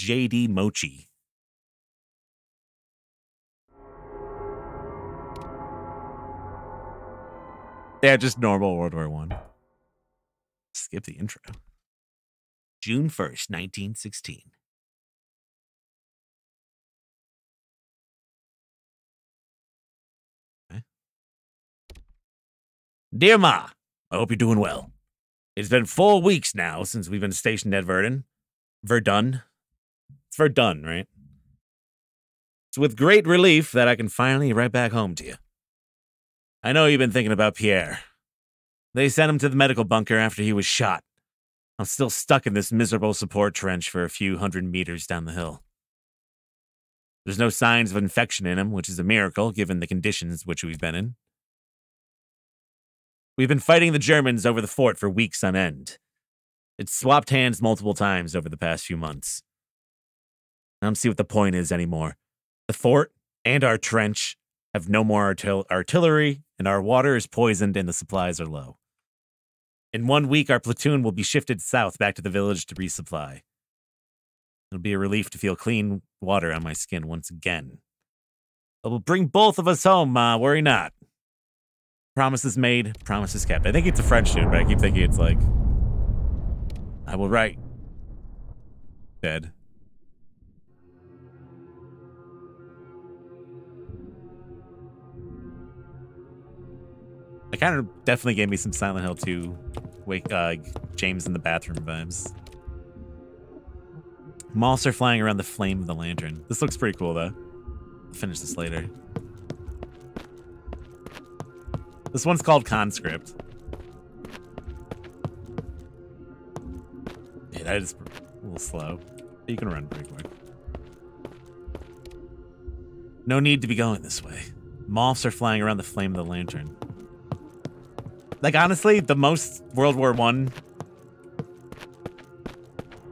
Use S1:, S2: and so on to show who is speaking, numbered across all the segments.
S1: J.D. Mochi. Yeah, just normal World War One. Skip the intro. June 1st, 1916. Okay. Eh? Dear Ma, I hope you're doing well. It's been four weeks now since we've been stationed at Verdun. Verdun? It's Verdun, right? It's with great relief that I can finally write back home to you. I know you've been thinking about Pierre. They sent him to the medical bunker after he was shot. I'm still stuck in this miserable support trench for a few hundred meters down the hill. There's no signs of infection in him, which is a miracle given the conditions which we've been in. We've been fighting the Germans over the fort for weeks on end. It's swapped hands multiple times over the past few months. I don't see what the point is anymore. The fort and our trench have no more artil- artillery, and our water is poisoned and the supplies are low. In one week, our platoon will be shifted south back to the village to resupply. It'll be a relief to feel clean water on my skin once again. It will bring both of us home, Ma. Worry not. Promises made, promises kept. I think it's a French dude, but I keep thinking it's like, I will write. Dead. It kind of definitely gave me some Silent Hill 2 wake uh, James in the bathroom vibes. Moths are flying around the flame of the lantern. This looks pretty cool though. I'll finish this later. This one's called Conscript. Yeah, that is a little slow. You can run pretty quick. No need to be going this way. Moths are flying around the flame of the lantern. Like honestly, the most World War One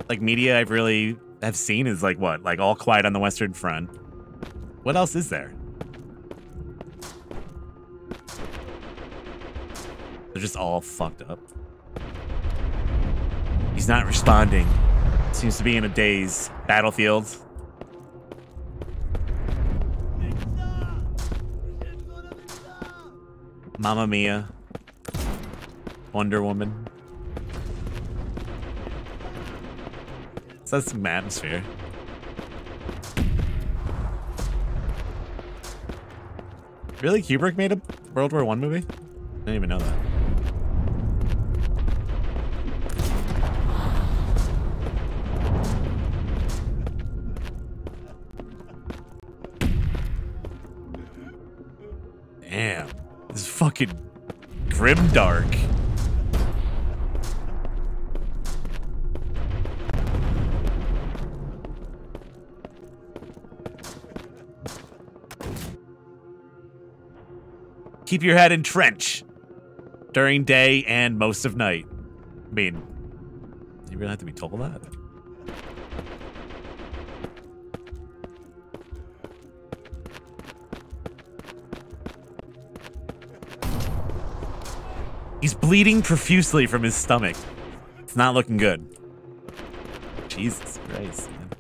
S1: like media I've really have seen is like what? Like all quiet on the Western Front. What else is there? They're just all fucked up. He's not responding. Seems to be in a daze. Battlefield. Mamma Mia. Wonder Woman. So that's some atmosphere. Really? Kubrick made a World War One movie? I didn't even know that. Damn. This is fucking grim dark. Keep your head in trench during day and most of night. I mean, you really have to be told that. He's bleeding profusely from his stomach. It's not looking good. Jesus Christ, man.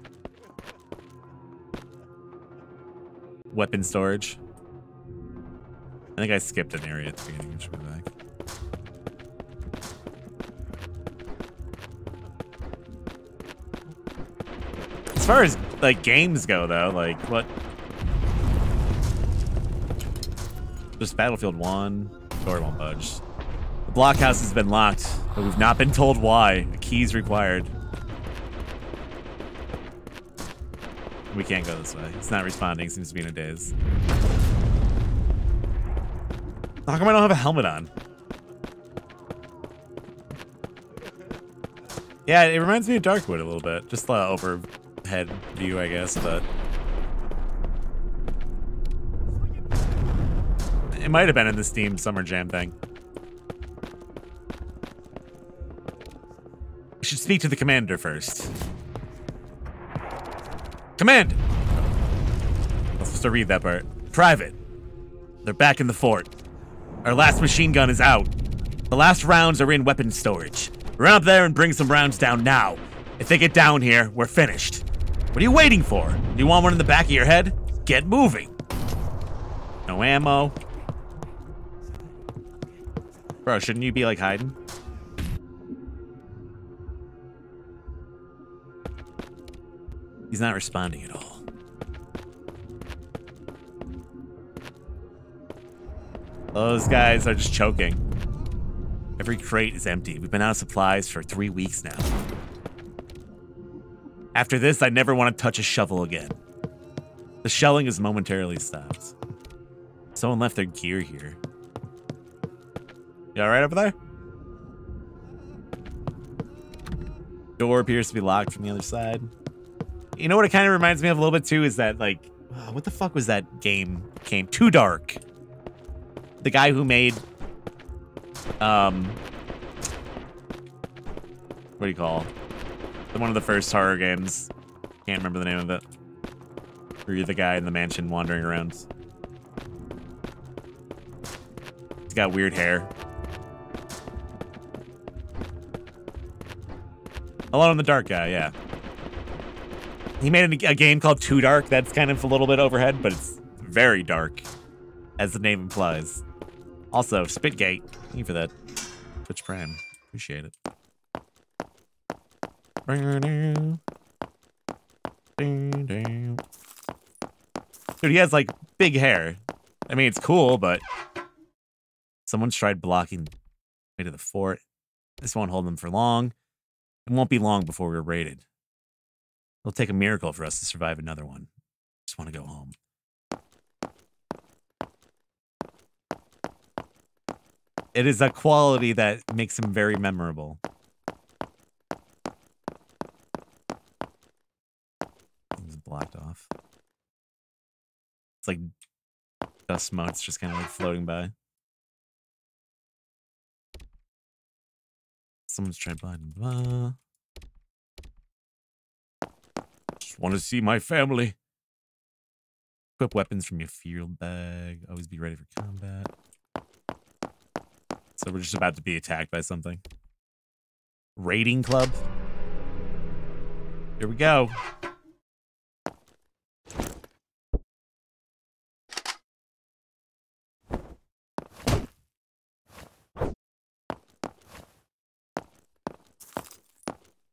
S1: Weapon storage. I think I skipped an area at the beginning. I should be back. As far as like games go, though, like what? Just Battlefield One. Door won't budge. The blockhouse has been locked, but we've not been told why. A key's required. We can't go this way. It's not responding. Seems to be in a daze. How come I don't have a helmet on? Yeah, it reminds me of Darkwood a little bit. Just uh, the overhead view, I guess, but... It might have been in the Steam Summer Jam thing. We should speak to the commander first. Command! I was supposed to read that part. Private. They're back in the fort. Our last machine gun is out. The last rounds are in weapon storage. Run up there and bring some rounds down now. If they get down here, we're finished. What are you waiting for? Do you want one in the back of your head? Get moving. No ammo. Bro, shouldn't you be like hiding? He's not responding at all. Those guys are just choking. Every crate is empty. We've been out of supplies for three weeks now. After this, I never want to touch a shovel again. The shelling is momentarily stopped. Someone left their gear here. You alright over there? Door appears to be locked from the other side. You know what it kind of reminds me of a little bit too is that like, what the fuck was that game? Came 2Dark. The guy who made, um, what do you call? One of the first horror games. Can't remember the name of it. Where you're the guy in the mansion wandering around. He's got weird hair. Alone in the Dark guy, yeah. He made a, a, game called 2Dark that's kind of a little bit overhead, but it's very dark, as the name implies. Also, Spitgate, thank you for that. Twitch Prime. Appreciate it. Dude, he has like big hair. I mean, it's cool, but someone's tried blocking way to the fort. This won't hold them for long. It won't be long before we're raided. It'll take a miracle for us to survive another one. Just want to go home. It is a quality that makes him very memorable. It's blocked off. It's like dust motes just kind of like floating by. Someone's tried blinding. Blah. Just want to see my family. Equip weapons from your field bag. Always be ready for combat. So we're just about to be attacked by something. Raiding club. Here we go.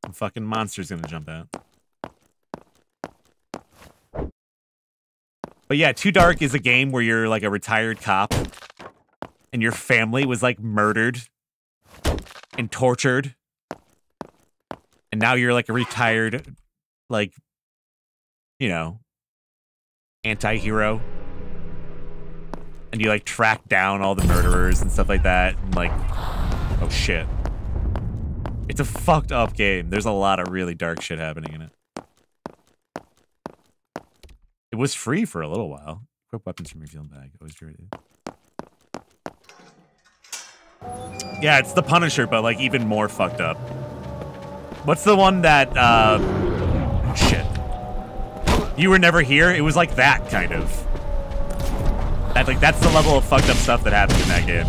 S1: Some fucking monster's gonna jump out. But yeah, 2Dark is a game where you're like a retired cop and your family was like murdered and tortured. And now you're like a retired, like, you know, anti hero. And you like track down all the murderers and stuff like that. And like, oh shit. It's a fucked up game. There's a lot of really dark shit happening in it. It was free for a little while. Equip weapons from your field bag. Always true. Yeah, it's the Punisher, but like even more fucked up. What's the one that, uh, shit. You were never here? It was like that, kind of. That, like, that's the level of fucked up stuff that happened in that game.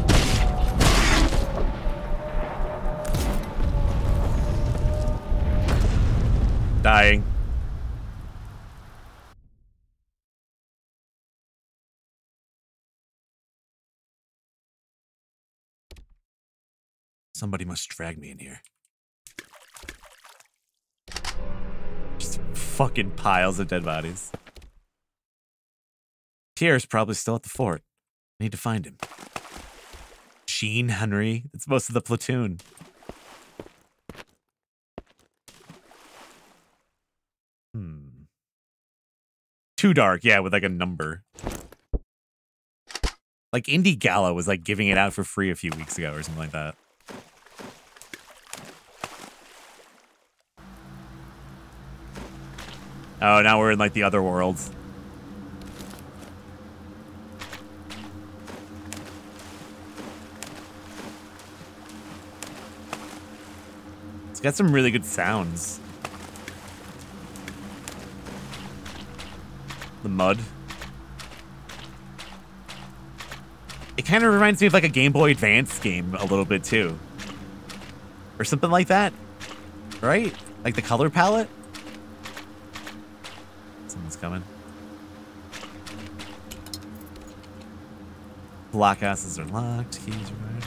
S1: Dying. Somebody must drag me in here. Just fucking piles of dead bodies. Pierre's probably still at the fort. I need to find him. Gene Henry. It's most of the platoon. Hmm. 2Dark, yeah, with like a number. Like IndieGala was like giving it out for free a few weeks ago or something like that. Oh, now we're in like the other worlds. It's got some really good sounds. The mud. It kind of reminds me of like a Game Boy Advance game a little bit too. Or something like that. Right? Like the color palette? Coming. Blockhouses are locked. Keys are right.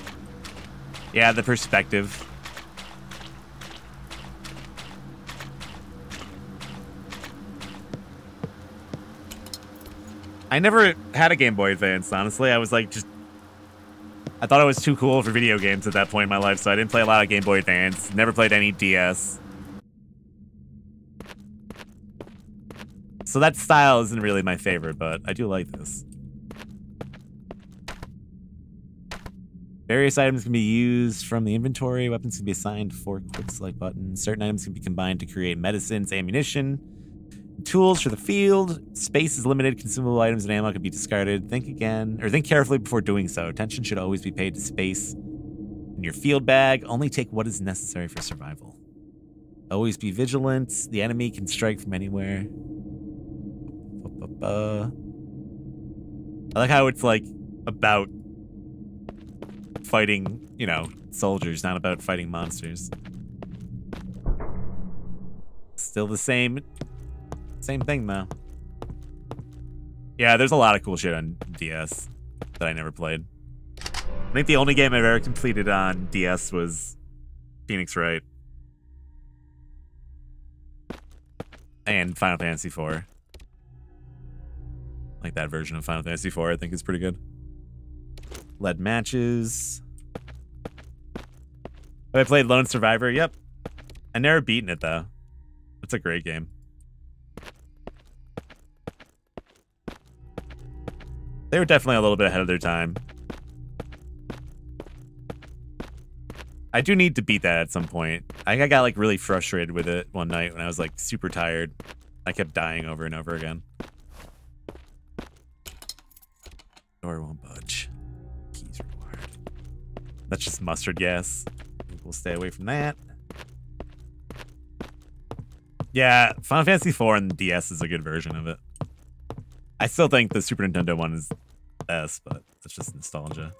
S1: Yeah, the perspective. I never had a Game Boy Advance, honestly. I was like, just. I thought I was too cool for video games at that point in my life, so I didn't play a lot of Game Boy Advance. Never played any DS. So that style isn't really my favorite, but I do like this. Various items can be used from the inventory. Weapons can be assigned for quick select buttons. Certain items can be combined to create medicines, ammunition, Tools for the field. Space is limited. Consumable items and ammo can be discarded. Think again, or think carefully before doing so. Attention should always be paid to space. In your field bag, only take what is necessary for survival. Always be vigilant. The enemy can strike from anywhere. Uh, I like how it's like about fighting, you know, soldiers, not about fighting monsters. Still the same same thing, though. Yeah, there's a lot of cool shit on DS that I never played. I think the only game I've ever completed on DS was Phoenix Wright. And Final Fantasy IV. Like that version of Final Fantasy IV, I think is pretty good. Lead matches. Have I played Lone Survivor? Yep. I never beaten it though. It's a great game. They were definitely a little bit ahead of their time. I do need to beat that at some point. I got like really frustrated with it one night when I was like super tired. I kept dying over and over again. Door won't budge. Keys required. That's just mustard gas. We'll stay away from that. Yeah, Final Fantasy IV and DS is a good version of it. I still think the Super Nintendo one is best, but it's just nostalgia.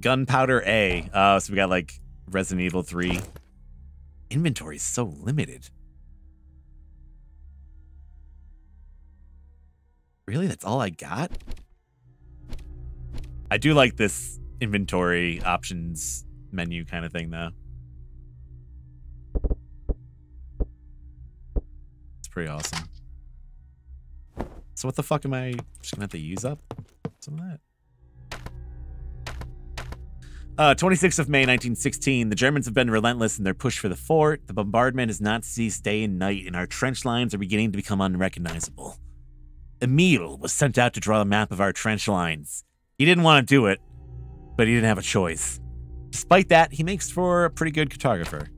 S1: Gunpowder A. Uh, so we got like Resident Evil 3. Inventory is so limited. Really? That's all I got? I do like this inventory options menu kind of thing, though. It's pretty awesome. So what the fuck am I just gonna have to use up some of that? Uh, 26th of May, 1916. The Germans have been relentless in their push for the fort. The bombardment has not ceased day and night, and our trench lines are beginning to become unrecognizable. Emile was sent out to draw a map of our trench lines. He didn't want to do it, but he didn't have a choice. Despite that, he makes for a pretty good cartographer.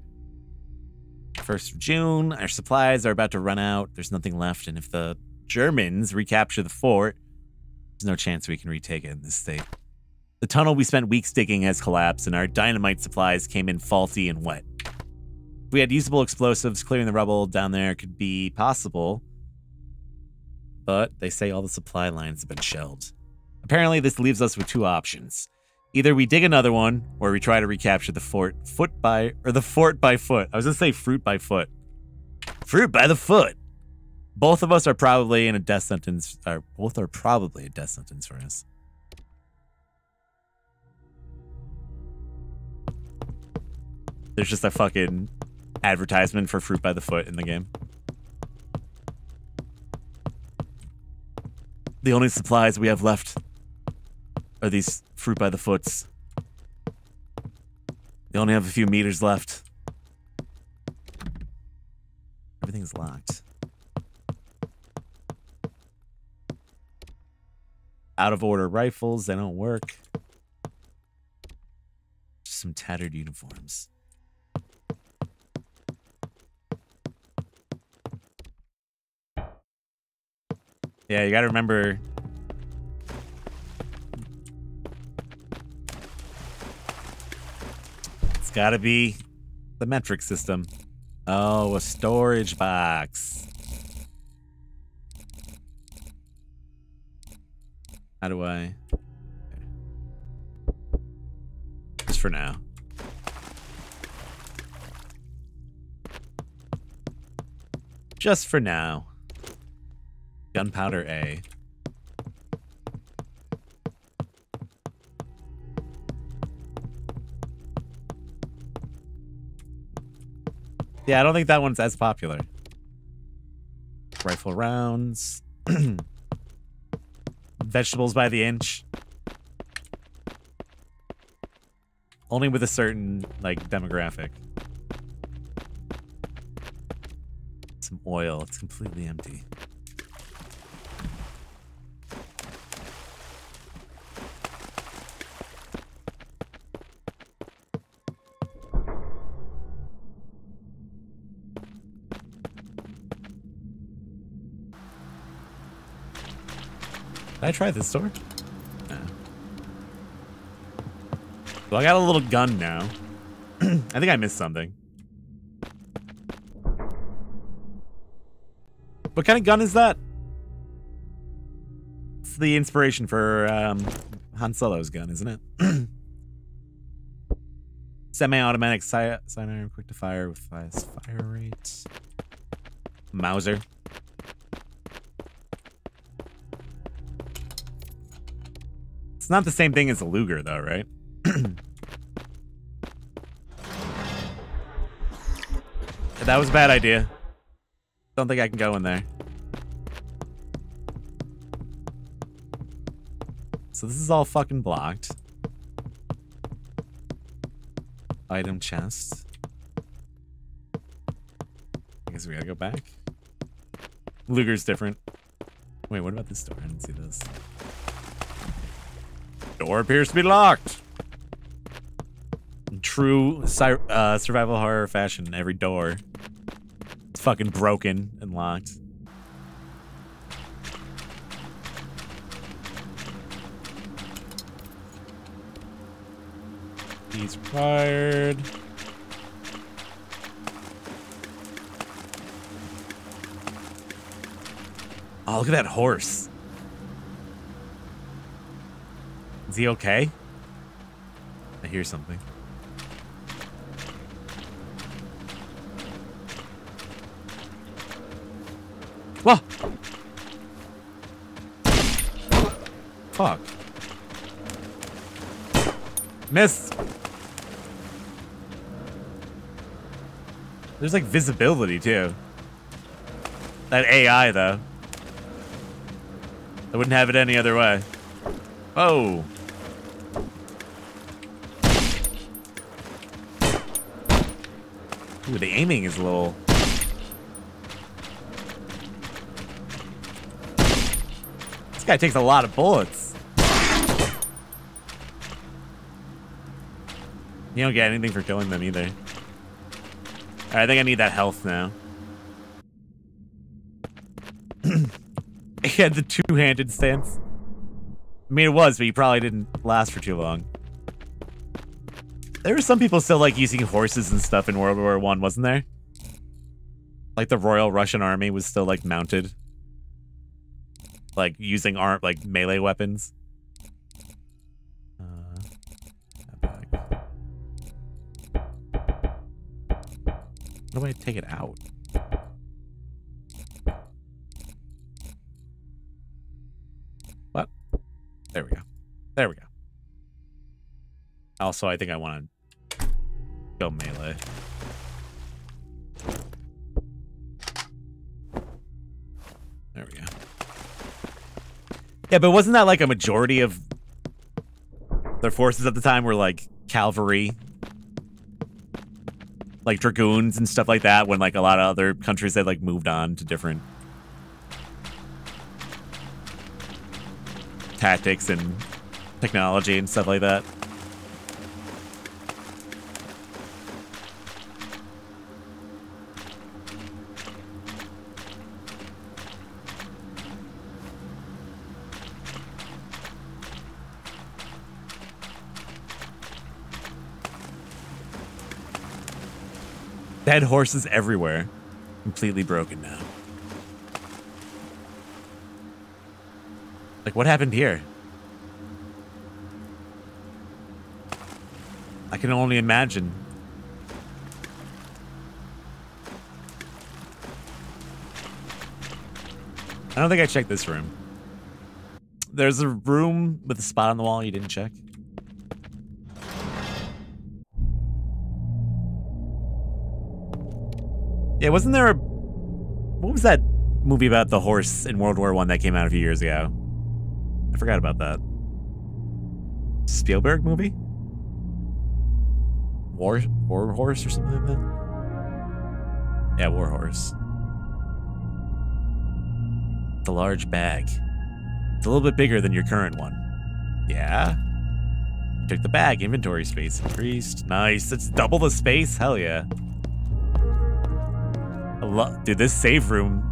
S1: 1st of June. Our supplies are about to run out. There's nothing left. And if the Germans recapture the fort, there's no chance we can retake it in this state. The tunnel we spent weeks digging has collapsed, and our dynamite supplies came in faulty and wet. If we had usable explosives, clearing the rubble down there could be possible. But they say all the supply lines have been shelled. Apparently, this leaves us with two options. Either we dig another one, or we try to recapture the fort foot by, or the fort by foot. I was gonna say fruit by foot. Fruit by the foot. Both of us are probably in a death sentence, or both are probably a death sentence for us. There's just a fucking advertisement for fruit by the foot in the game. The only supplies we have left are these fruit by the foots. They only have a few meters left. Everything's locked. Out of order rifles, they don't work. Just some tattered uniforms. Yeah, you gotta remember It's gotta be the metric system. Oh, a storage box. How do I... Just for now. Just for now. Gunpowder A. Yeah, I don't think that one's as popular. Rifle rounds. Vegetables by the inch. Only with a certain, like, demographic. Some oil. It's completely empty. I try this door? Well, I got a little gun now. I think I missed something. What kind of gun is that? It's the inspiration for um, Han Solo's gun, isn't it? Semi-automatic si sidearm, quick to fire with fast fire rate. Mauser. It's not the same thing as a Luger, though, right? that was a bad idea. Don't think I can go in there. So this is all fucking blocked. Item chest. I guess we gotta go back. Luger's different. Wait, what about this door? I didn't see this. Door appears to be locked. True uh, survival horror fashion, every door it's fucking broken and locked. He's required. Oh, look at that horse. Is he okay? I hear something. Whoa! Fuck. Miss. There's like visibility too. That AI though. I wouldn't have it any other way. Oh. The aiming is a little... This guy takes a lot of bullets. You don't get anything for killing them either. Right, I think I need that health now. he had the two-handed stance. I mean, it was, but he probably didn't last for too long. There were some people still like using horses and stuff in World War One, wasn't there? Like the Royal Russian Army was still like mounted, like using arm like melee weapons. Uh, How do I take it out? What? There we go. There we go. Also, I think I want to go melee. There we go. Yeah, but wasn't that like a majority of their forces at the time were like cavalry? Like dragoons and stuff like that when like a lot of other countries had like moved on to different tactics and technology and stuff like that. Dead horses everywhere. Completely broken now. Like, what happened here? I can only imagine. I don't think I checked this room. There's a room with a spot on the wall you didn't check. Yeah, wasn't there a what was that movie about the horse in World War One that came out a few years ago? I forgot about that. Spielberg movie? War War Horse or something like that? Yeah, War Horse. The large bag. It's a little bit bigger than your current one. Yeah. Took the bag, inventory space increased. Nice. It's double the space. Hell yeah. Love, dude, this save room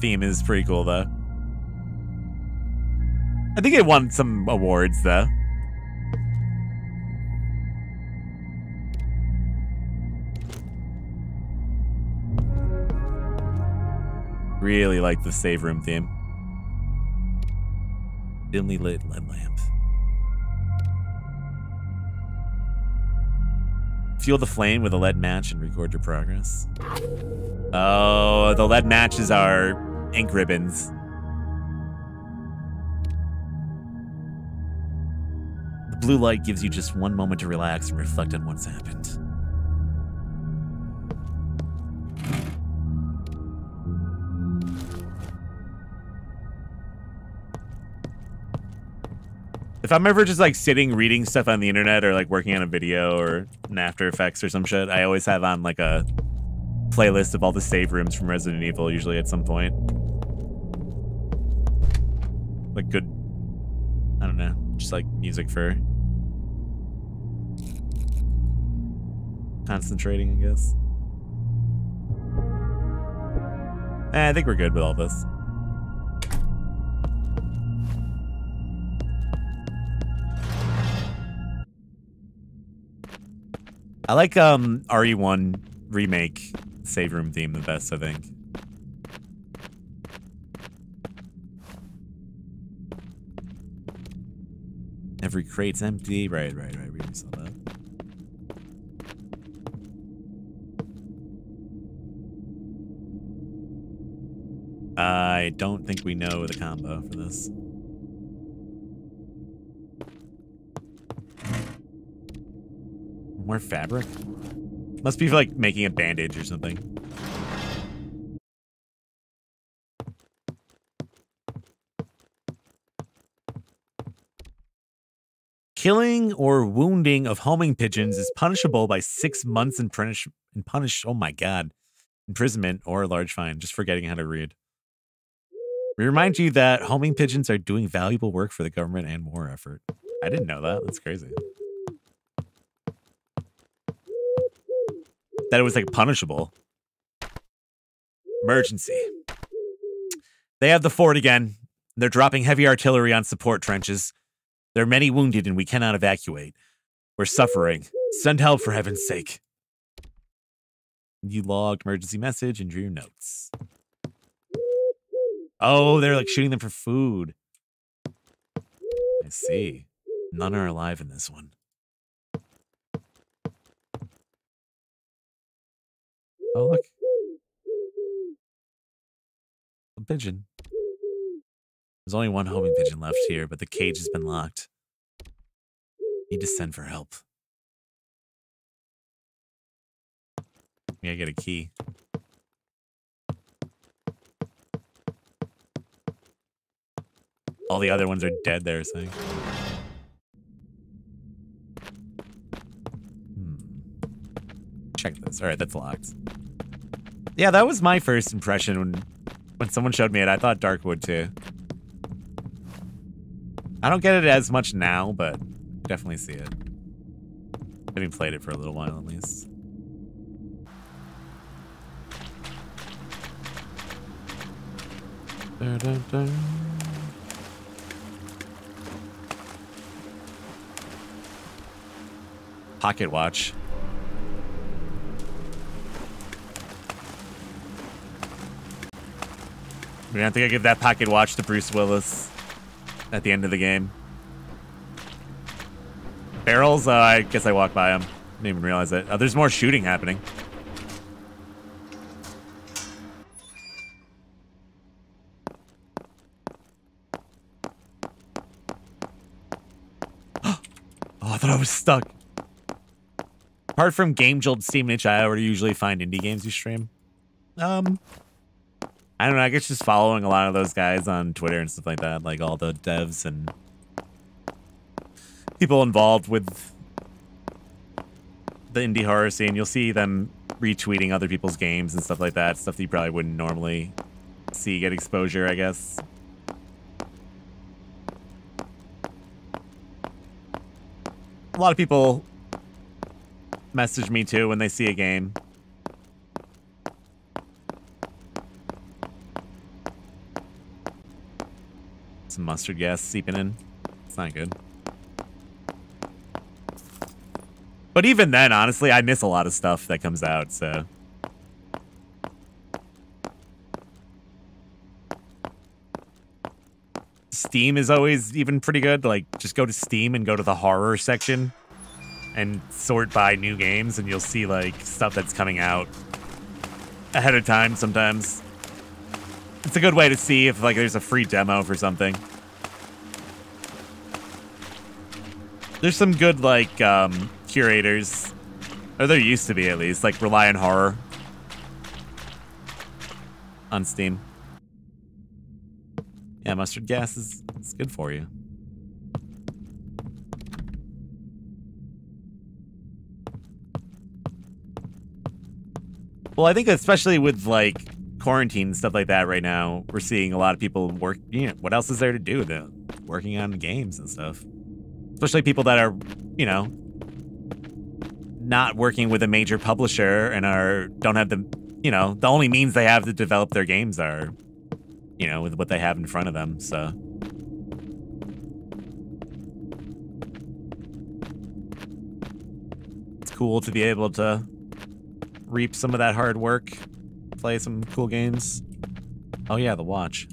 S1: theme is pretty cool though. I think it won some awards though. Really like the save room theme. Dimly lit lead lamp. Fuel the flame with a lead match and record your progress. Oh, the lead matches are ink ribbons. The blue light gives you just one moment to relax and reflect on what's happened. If I'm ever just like sitting reading stuff on the internet or like working on a video or in After Effects or some shit, I always have on like a playlist of all the save rooms from Resident Evil, usually at some point. Like good, I don't know, just like music for concentrating, I guess. Eh, I think we're good with all this. I like um RE1 remake save room theme the best, I think. Every crate's empty. Right, right, right. We saw that. I don't think we know the combo for this. More fabric? Must be like making a bandage or something. Killing or wounding of homing pigeons is punishable by six months in punish in punish. Oh my god, imprisonment or a large fine. Just forgetting how to read. We remind you that homing pigeons are doing valuable work for the government and war effort. I didn't know that. That's crazy. That it was like punishable. Emergency. They have the fort again. They're dropping heavy artillery on support trenches. There are many wounded and we cannot evacuate. We're suffering. Send help for heaven's sake. You logged emergency message and drew notes. Oh, they're like shooting them for food. I see. None are alive in this one. Oh, look. A pigeon. There's only one homing pigeon left here, but the cage has been locked. Need to send for help. We gotta get a key. All the other ones are dead there, saying. Check this. All right, that's locked. Yeah, that was my first impression when when someone showed me it. I thought Darkwood too. I don't get it as much now, but definitely see it. I haven't played it for a little while at least. Dun, dun, dun. Pocket watch. We don't think I give that pocket watch to Bruce Willis at the end of the game. Barrels? Uh, I guess I walked by them. Didn't even realize it. Oh, there's more shooting happening. oh, I thought I was stuck. Apart from Game Jolt Steam niche, I already usually find indie games you stream. Um, I don't know. I guess just following a lot of those guys on Twitter and stuff like that, like all the devs and people involved with the indie horror scene. You'll see them retweeting other people's games and stuff like that. Stuff that you probably wouldn't normally see get exposure, I guess. A lot of people message me too when they see a game. Some mustard gas seeping in. It's not good. But even then, honestly, I miss a lot of stuff that comes out, so. Steam is always even pretty good. Like, just go to Steam and go to the horror section and sort by new games, and you'll see, like, stuff that's coming out ahead of time sometimes. It's a good way to see if, like, there's a free demo for something. There's some good, like, um, curators. Or there used to be, at least. Like, Rely on Horror. On Steam. Yeah, mustard gas is, is good for you. Well, I think especially with, like, quarantine and stuff like that right now, we're seeing a lot of people work, you know, what else is there to do? They're working on games and stuff. Especially people that are, you know, not working with a major publisher and are don't have the you know the only means they have to develop their games are you know with what they have in front of them so it's cool to be able to reap some of that hard work play some cool games. Oh yeah the watch.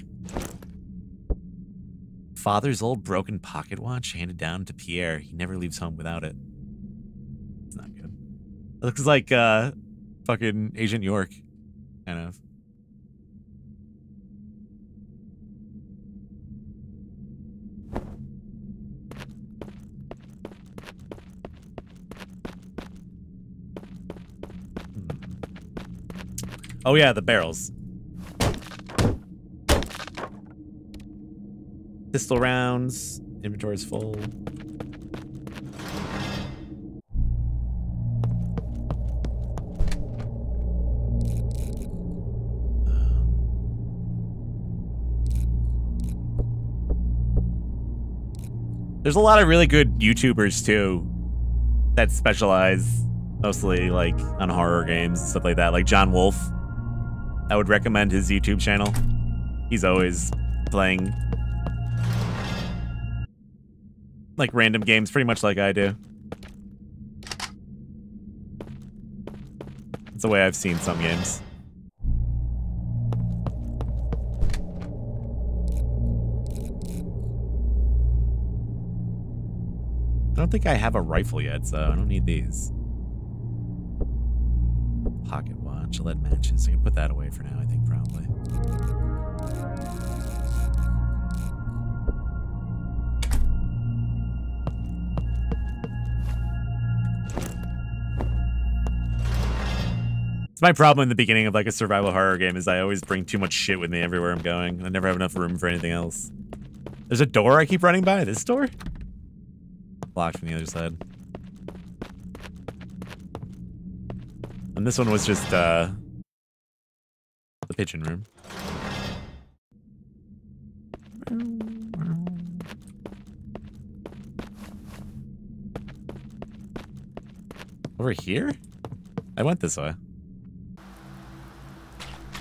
S1: Father's old broken pocket watch handed down to pierre. He never leaves home without it. It's not it looks like uh, fucking Agent York, kind of. Oh yeah, the barrels. Pistol rounds. Inventory's full. There's a lot of really good YouTubers too that specialize mostly like on horror games and stuff like that. Like John Wolfe. I would recommend his YouTube channel. He's always playing like random games pretty much like I do. That's the way I've seen some games. I don't think I have a rifle yet, so I don't need these. Pocket lead matches. I can put that away for now, I think, probably. It's my problem in the beginning of like a survival horror game is I always bring too much shit with me everywhere I'm going. I never have enough room for anything else. There's a door I keep running by. This door? blocked from the other side. And this one was just, uh, the pigeon room. Over here? I went this way.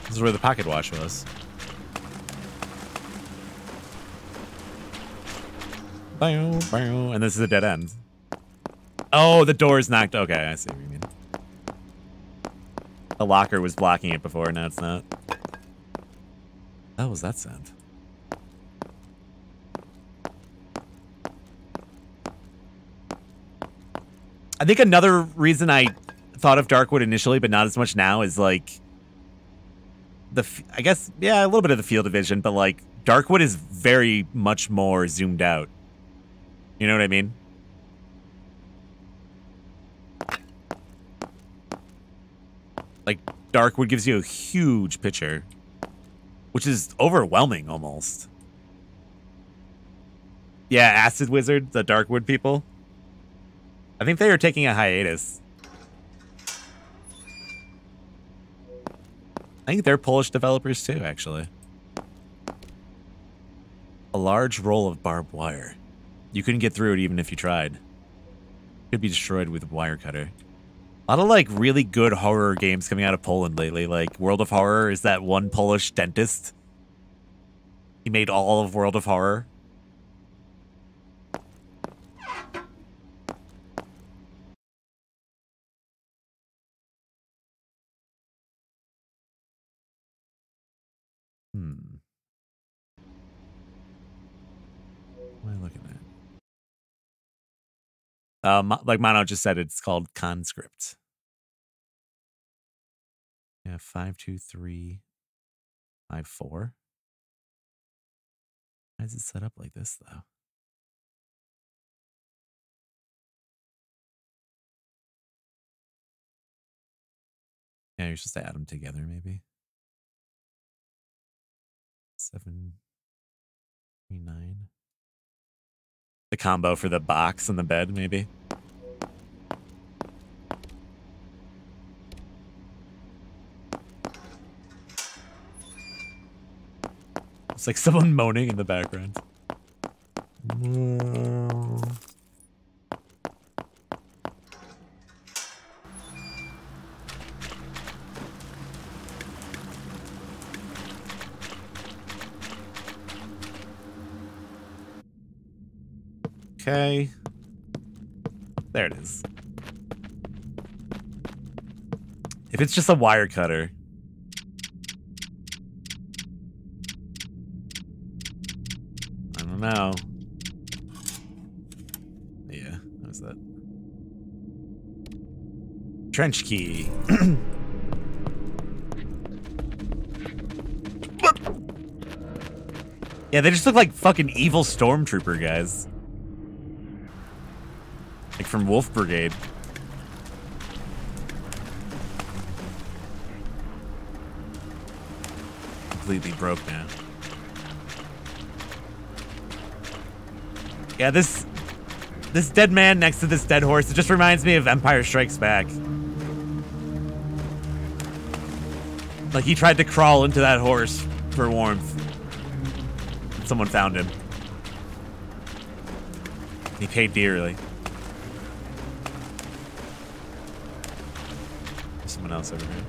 S1: This is where the pocket watch was. And this is a dead end. Oh, the door is knocked. Okay, I see what you mean. The locker was blocking it before, now it's not. What was that sound? I think another reason I thought of Darkwood initially, but not as much now, is like the I guess yeah, a little bit of the field of vision, but like Darkwood is very much more zoomed out. You know what I mean? Like, Darkwood gives you a huge picture, which is overwhelming almost. Yeah, Acid Wizard, the Darkwood people. I think they are taking a hiatus. I think they're Polish developers too, actually. A large roll of barbed wire. You couldn't get through it even if you tried. Could be destroyed with a wire cutter. A lot of like really good horror games coming out of Poland lately. Like World of Horror is that one Polish dentist. He made all of World of Horror. Hmm. What am I looking at? Um, like Mono just said, it's called conscript. Yeah, five, two, three, five, four. Why is it set up like this though? Yeah, you're supposed to add them together, maybe. Seven, three, nine. The combo for the box and the bed, maybe. It's like someone moaning in the background. Okay. There it is. If it's just a wire cutter. Don't know. Yeah, how's that? Trench key. yeah, they just look like fucking evil stormtrooper guys. Like from Wolf Brigade. Completely broke now. Yeah, this this dead man next to this dead horse, it just reminds me of Empire Strikes Back. Like he tried to crawl into that horse for warmth. Someone found him. He paid dearly. Someone else over here.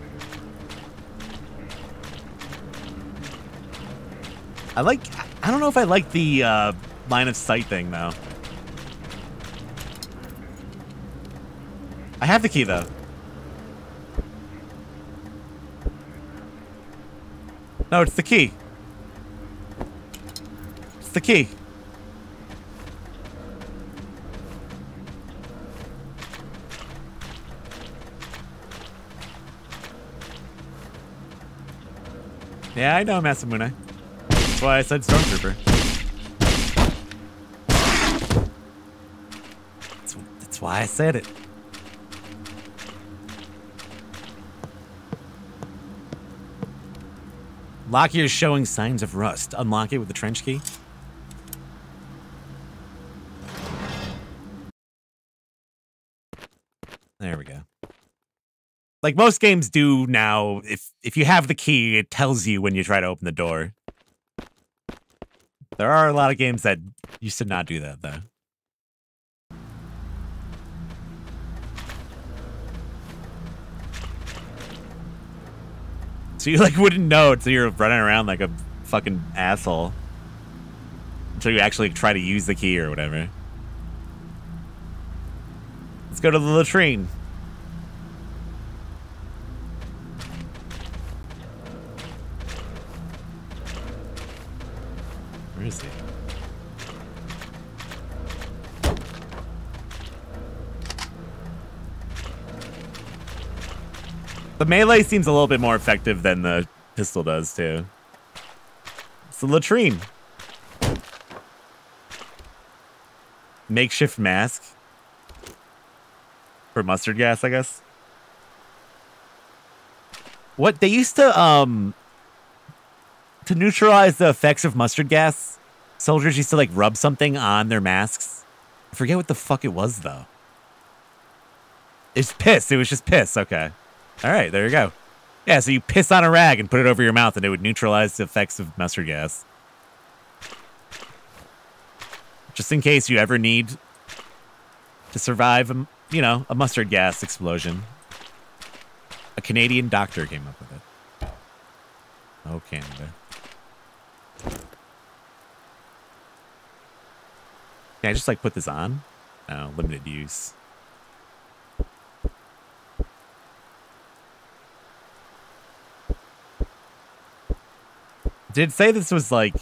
S1: I like, I don't know if I like the uh, line of sight thing though. I have the key though. No, it's the key. It's the key. Yeah, I know Masamune. That's why I said Stormtrooper. That's, that's why I said it. Lock is showing signs of rust. Unlock it with the trench key. There we go. Like most games do now, if if you have the key, it tells you when you try to open the door. There are a lot of games that used to not do that though. So you like wouldn't know until you're running around like a fucking asshole. Until you actually try to use the key or whatever. Let's go to the latrine. The melee seems a little bit more effective than the pistol does, too. It's the latrine. Makeshift mask. For mustard gas, I guess. What they used to um to neutralize the effects of mustard gas, soldiers used to like rub something on their masks. I forget what the fuck it was though. It's piss. It was just piss. Okay. All right, there you go. Yeah, so you piss on a rag and put it over your mouth and it would neutralize the effects of mustard gas. Just in case you ever need to survive, a, you know, a mustard gas explosion. A Canadian doctor came up with it. Oh, Canada. Can I just like put this on? Limited use. Did say this was like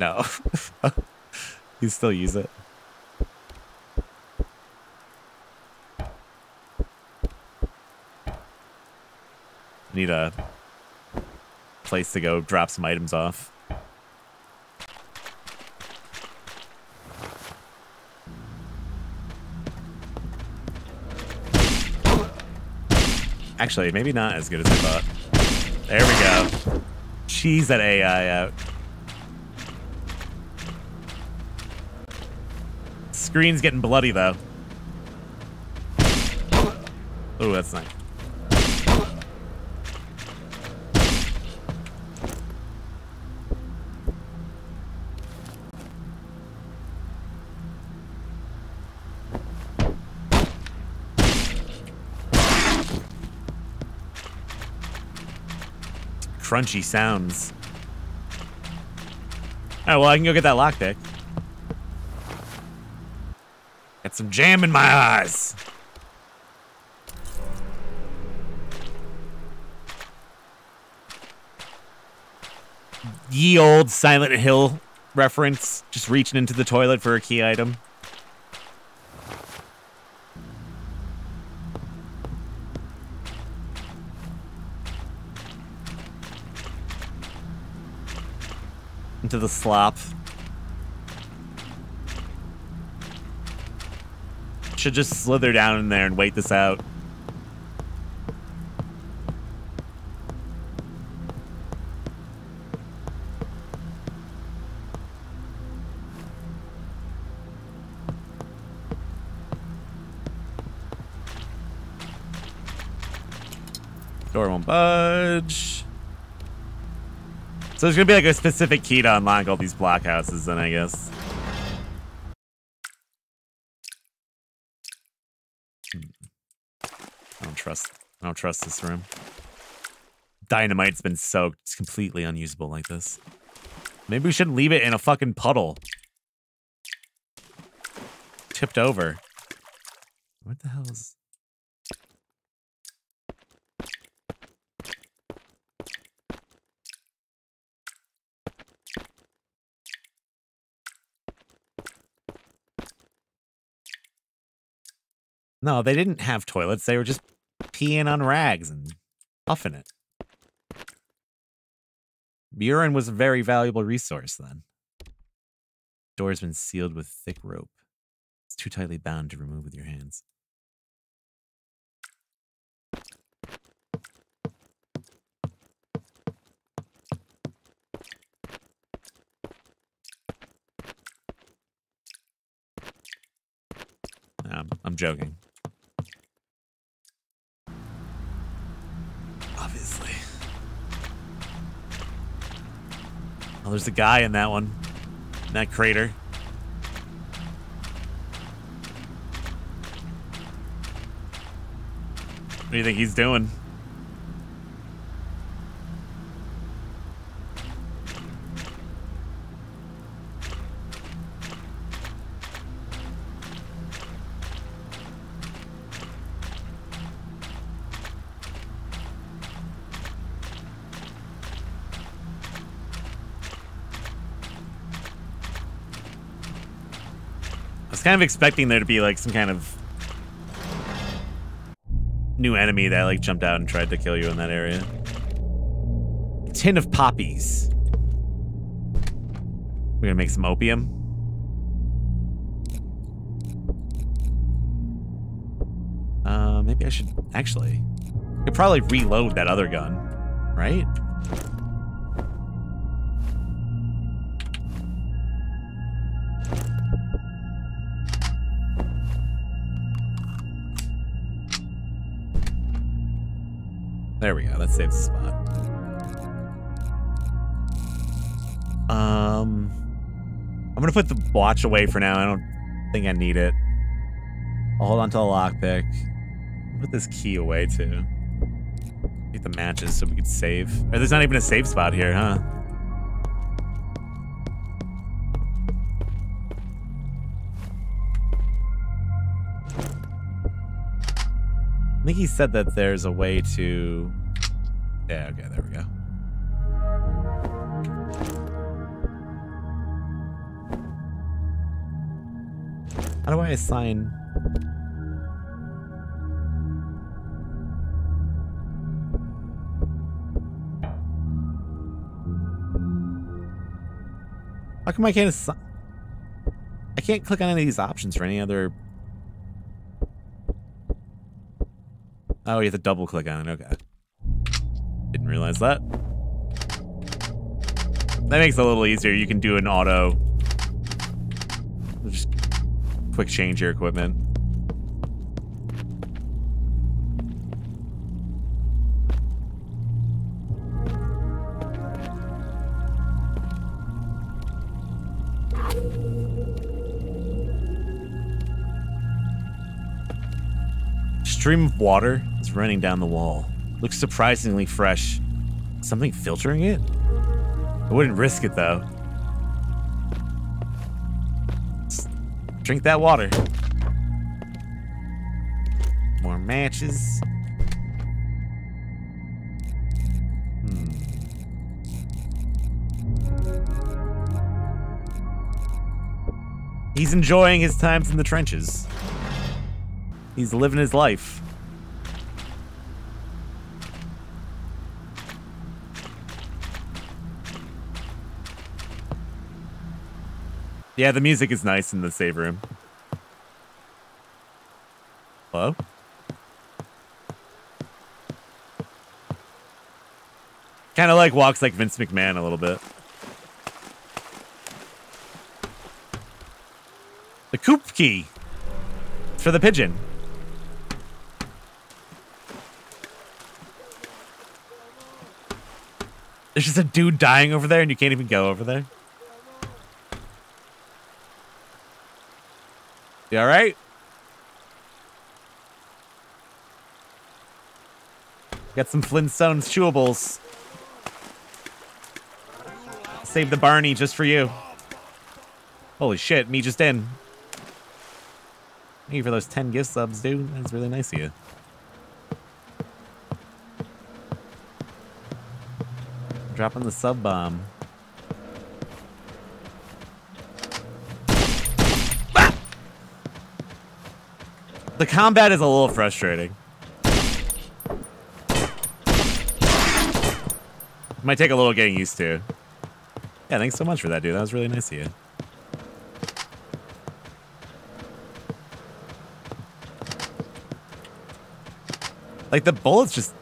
S1: no. you still use it. Need a place to go drop some items off. Actually, maybe not as good as I thought. There we go. Cheese that AI out. Screen's getting bloody, though. Oh, that's nice. Crunchy sounds. Oh, well, I can go get that lockpick. Got some jam in my eyes. Ye old Silent Hill reference. Just reaching into the toilet for a key item. Into the slop. Should just slither down in there and wait this out. Door won't budge. So there's gonna be like a specific key to unlock all these blockhouses then I guess. Hmm. I don't trust I don't trust this room. Dynamite's been soaked. It's completely unusable like this. Maybe we shouldn't leave it in a fucking puddle. Tipped over. What the hell is... No, they didn't have toilets. They were just peeing on rags and puffing it. Urine was a very valuable resource then. Door's been sealed with thick rope. It's too tightly bound to remove with your hands. Um, I'm joking. There's the guy in that one. In that crater. What do you think he's doing? Kind of expecting there to be like some kind of new enemy that like jumped out and tried to kill you in that area. Tin of poppies. We're gonna make some opium. Uh, maybe I should actually. Could probably reload that other gun, right? The spot. Um, I'm gonna put the watch away for now. I don't think I need it. I'll hold on to the lockpick. Put this key away too. Get the matches so we could save. Or there's not even a save spot here, huh? I think he said that there's a way to... Yeah, okay, there we go. How do I assign... How come I can't assign... I can't click on any of these options for any other Oh, you have to double click on it. Okay. Realize that. That makes it a little easier. You can do an auto. Just quick change your equipment. stream of water is running down the wall. Looks surprisingly fresh. Something filtering it? I wouldn't risk it though. Drink that water. More matches. Hmm. He's enjoying his times in the trenches. He's living his life. Yeah, the music is nice in the save room. Hello? Kind of like walks like Vince McMahon a little bit. The coop key for the pigeon. There's just a dude dying over there and you can't even go over there. You alright? Got some Flintstones chewables. Save the Barney just for you. Holy shit, me just in. Thank you for those 10 gift subs, dude. That's really nice of you. Dropping the sub bomb. The combat is a little frustrating. Might take a little getting used to. Yeah, thanks so much for that, dude. That was really nice of you. Like, the bullets just...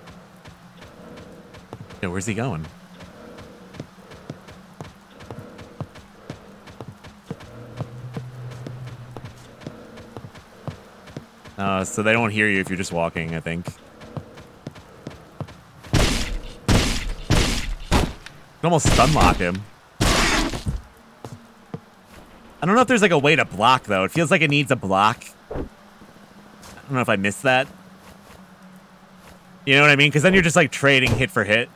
S1: Yo, where's he going? Uh, so they don't hear you if you're just walking, I think. You almost stun lock him. I don't know if there's like a way to block though. It feels like it needs a block. I don't know if I missed that. You know what I mean? Because then you're just like trading hit for hit.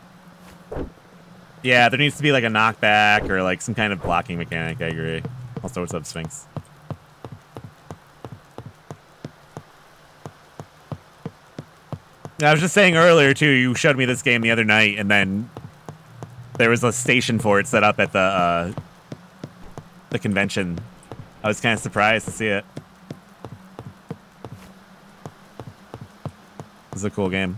S1: Yeah, there needs to be like a knockback or like some kind of blocking mechanic. I agree. Also, what's up, Sphinx? I was just saying earlier too. You showed me this game the other night, and then there was a station for it set up at the uh, the convention. I was kind of surprised to see it. This is a cool game.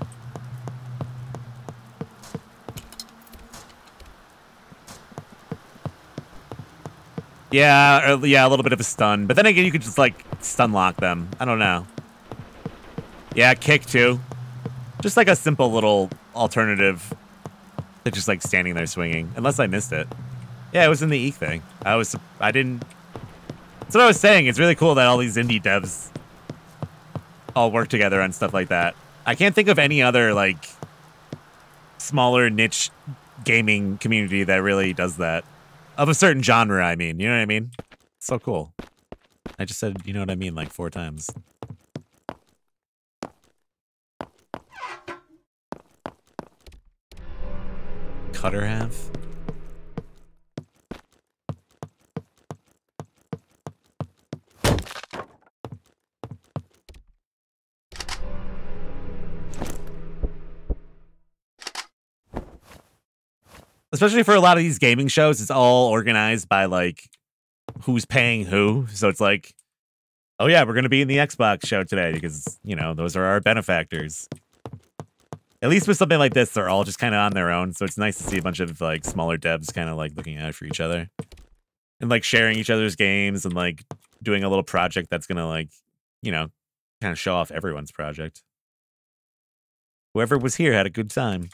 S1: Yeah, yeah, a little bit of a stun. But then again, you could just, like, stun lock them. I don't know. Yeah, kick, too. Just like a simple little alternative to just like standing there swinging, unless I missed it. Yeah, it was in the Eek thing. I was, I didn't. That's what I was saying. It's really cool that all these indie devs all work together on stuff like that. I can't think of any other like smaller niche gaming community that really does that. Of a certain genre, I mean. You know what I mean? So cool. I just said, you know what I mean, like four times. Cutter have? Especially for a lot of these gaming shows, it's all organized by like who's paying who. So it's like, oh yeah, we're gonna be in the Xbox show today because you know those are our benefactors. At least with something like this, they're all just kind of on their own. So it's nice to see a bunch of like smaller devs kind of like looking out for each other and like sharing each other's games and like doing a little project that's gonna like, you know, kind of show off everyone's project. Whoever was here had a good time.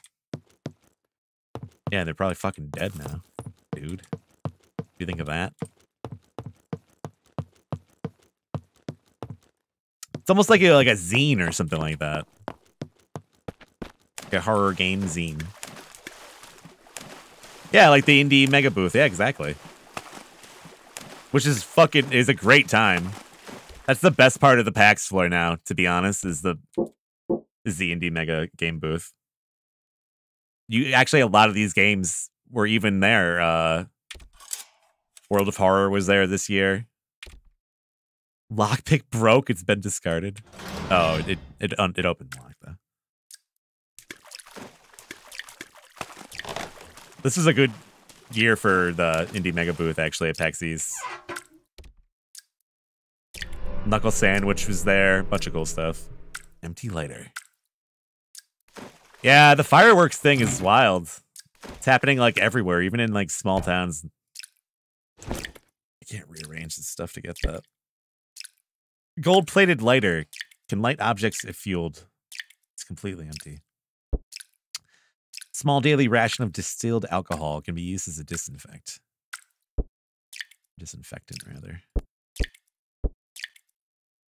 S1: Yeah, they're probably fucking dead now, dude. What do you think of that? It's almost like a, like a zine or something like that. A horror game zine. Yeah, like the indie mega booth. Yeah, exactly. Which is fucking is a great time. That's the best part of the PAX floor now, to be honest, is the is the indie mega game booth. You actually a lot of these games were even there. Uh World of Horror was there this year. Lockpick broke. It's been discarded. Oh, it it it, it opened lock though. This is a good year for the indie mega booth actually at East. Knuckle Sandwich was there. Bunch of cool stuff. Empty lighter. Yeah, the fireworks thing is wild. It's happening like everywhere, even in like small towns. I can't rearrange this stuff to get that. Gold plated lighter can light objects if fueled. It's completely empty. Small daily ration of distilled alcohol can be used as a disinfect. Disinfectant, rather.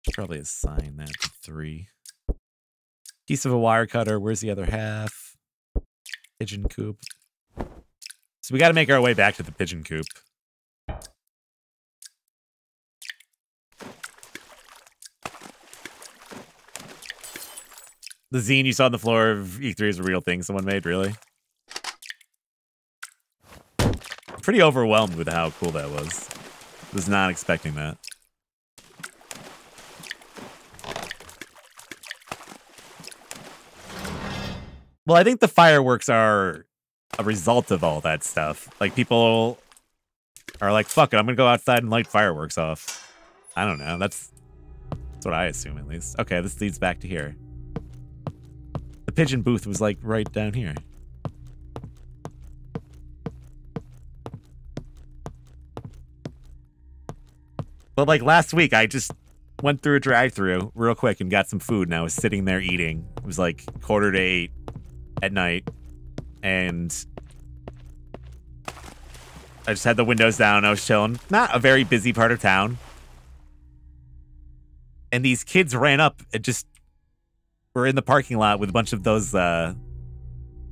S1: Should probably assign that to three. Piece of a wire cutter. Where's the other half? Pigeon coop. So we got to make our way back to the pigeon coop. The zine you saw on the floor of E3 is a real thing someone made, really? Pretty overwhelmed with how cool that was. Was not expecting that. Well, I think the fireworks are a result of all that stuff. Like people are like, "Fuck it, I'm gonna go outside and light fireworks off." I don't know. That's that's what I assume, at least. Okay, this leads back to here. The pigeon booth was like right down here. But like last week, I just went through a drive-through real quick and got some food, and I was sitting there eating. It was like quarter to eight at night, and I just had the windows down. I was chilling. Not a very busy part of town. And these kids ran up and just were in the parking lot with a bunch of those uh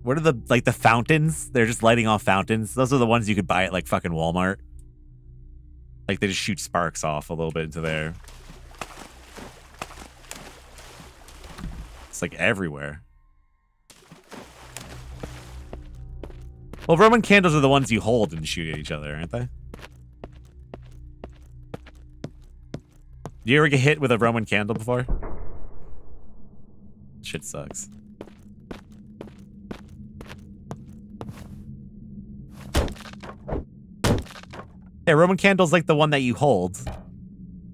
S1: what are the like the fountains? They're just lighting off fountains. Those are the ones you could buy at like fucking Walmart. Like they just shoot sparks off a little bit into there. It's like everywhere. Well, Roman candles are the ones you hold and shoot at each other, aren't they? Do you ever get hit with a Roman candle before? Shit sucks. Yeah, Roman candle's like the one that you hold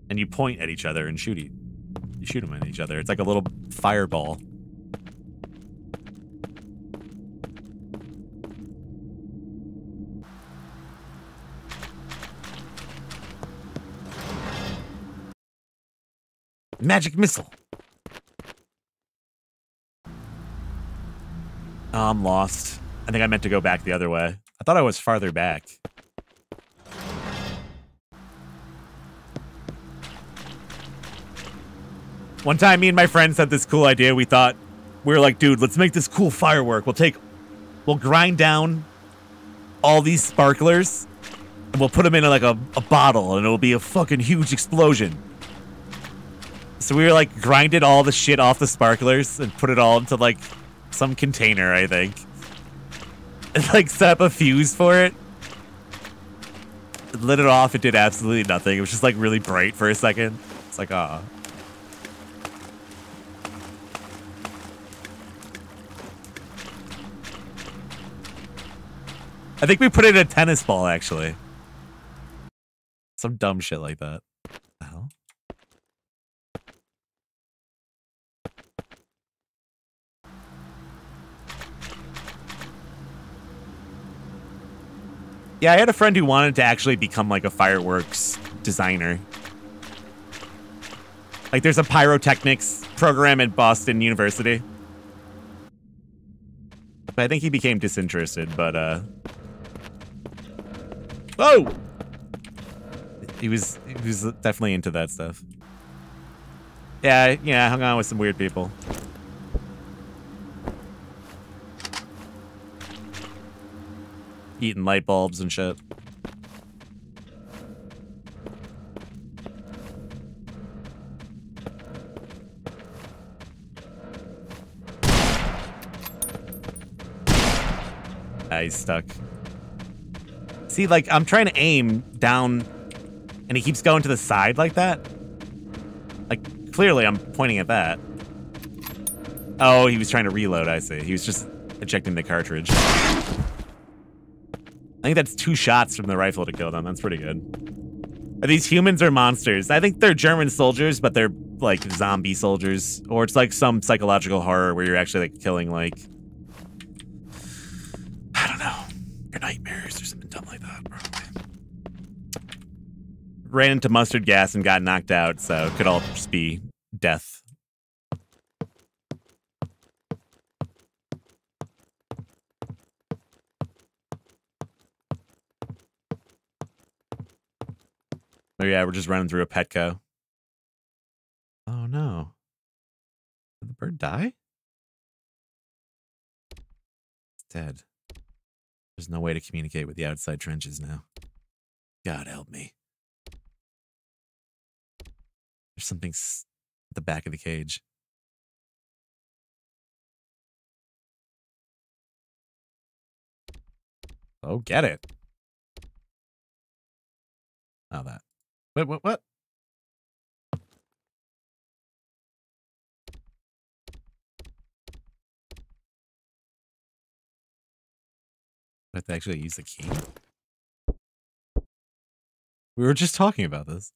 S1: and you point at each other and shoot you. You shoot them at each other. It's like a little fireball. Magic missile. Oh, I'm lost. I think I meant to go back the other way. I thought I was farther back. One time, me and my friends had this cool idea. We thought, we were like, dude, let's make this cool firework. We'll take, we'll grind down all these sparklers and we'll put them in like a, a bottle and it'll be a fucking huge explosion. So we were like grinded all the shit off the sparklers and put it all into like some container, I think. And like set up a fuse for it. Lit it off, it did absolutely nothing. It was just like really bright for a second. It's like, ah. I think we put it in a tennis ball, actually. Some dumb shit like that. Yeah, I had a friend who wanted to actually become like a fireworks designer. Like there's a pyrotechnics program at Boston University. But I think he became disinterested, but uh Whoa! He was he was definitely into that stuff. Yeah, yeah, I hung on with some weird people. Eating light bulbs and shit. Ah, he's stuck. See, like, I'm trying to aim down, and he keeps going to the side like that. Like, clearly I'm pointing at that. Oh, he was trying to reload, I see. He was just ejecting the cartridge. I think that's two shots from the rifle to kill them. That's pretty good. Are these humans or monsters? I think they're German soldiers, but they're like zombie soldiers. Or it's like some psychological horror where you're actually like killing like I don't know. Your nightmares or something dumb like that, probably. Ran into mustard gas and got knocked out, so it could all just be death. Oh yeah, we're just running through a Petco. Oh no. Did the bird die? It's dead. There's no way to communicate with the outside trenches now. God help me. There's something at the back of the cage. Oh, get it. Oh, that. What, what, what? I have to actually use the key. We were just talking about this.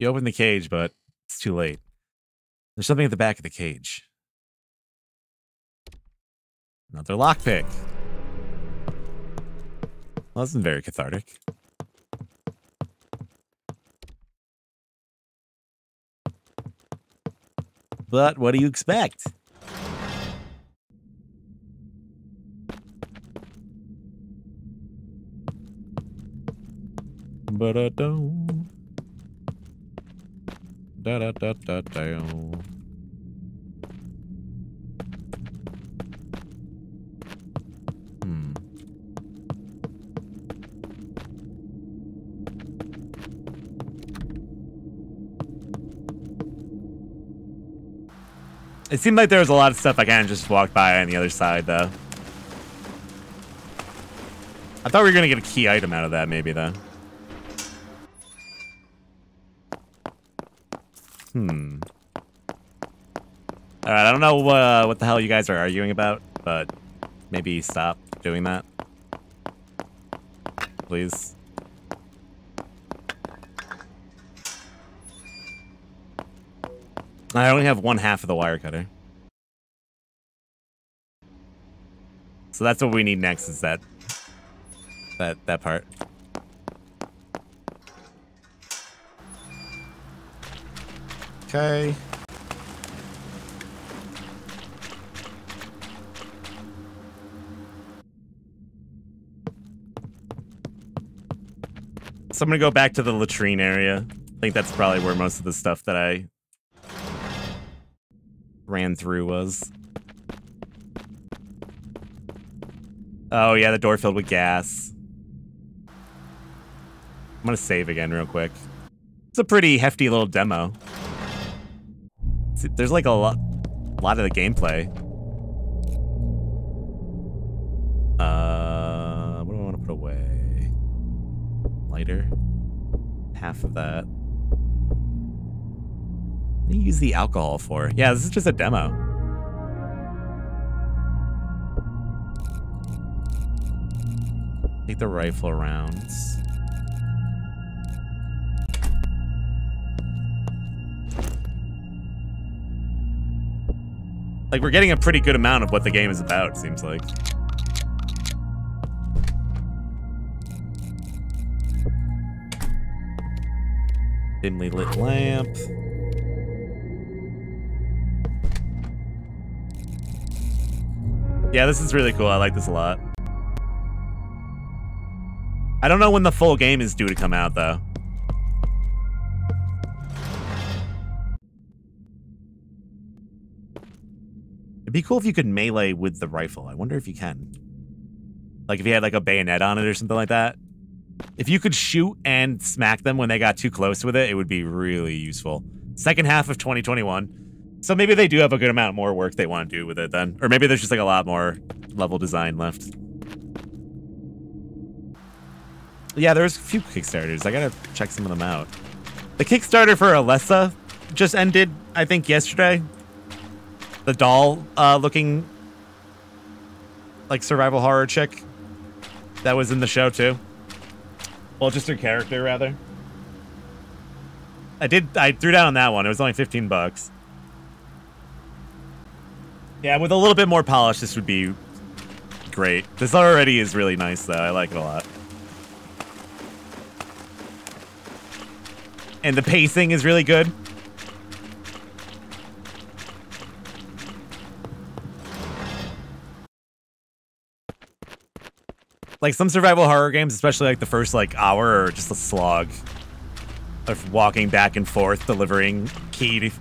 S1: You open the cage, but it's too late. There's something at the back of the cage. Another lockpick. Well, that's very cathartic. But what do you expect? But I It seemed like there was a lot of stuff I kind of just walked by on the other side, though. I thought we were going to get a key item out of that, maybe, though. Hmm. Alright, I don't know uh, what the hell you guys are arguing about, but maybe stop doing that. Please. I only have one half of the wire cutter. So that's what we need next is that that that part. Okay. So I'm gonna go back to the latrine area. I think that's probably where most of the stuff that I ran through was. Oh yeah, the door filled with gas. I'm gonna save again real quick. It's a pretty hefty little demo. There's like a lot, lot of the gameplay. Uh, what do I want to put away? Lighter. Half of that. What do you use the alcohol for? Yeah, this is just a demo. Take the rifle rounds. Like, we're getting a pretty good amount of what the game is about, seems like. Dimly lit lamp. Yeah, this is really cool. I like this a lot. I don't know when the full game is due to come out, though. It'd be cool if you could melee with the rifle. I wonder if you can. Like if you had like a bayonet on it or something like that. If you could shoot and smack them when they got too close with it, it would be really useful. Second half of 2021. So maybe they do have a good amount more work they want to do with it then. Or maybe there's just like a lot more level design left. Yeah, there's a few Kickstarters. I gotta check some of them out. The Kickstarter for Alisa just ended, I think, yesterday. The doll uh, looking like survival horror chick that was in the show too. Well, just her character rather. I did. I threw down on that one. It was only 15 bucks. Yeah, with a little bit more polish, this would be great. This already is really nice, though. I like it a lot. And the pacing is really good. Like some survival horror games, especially like the first like hour, are just a slog of walking back and forth, delivering key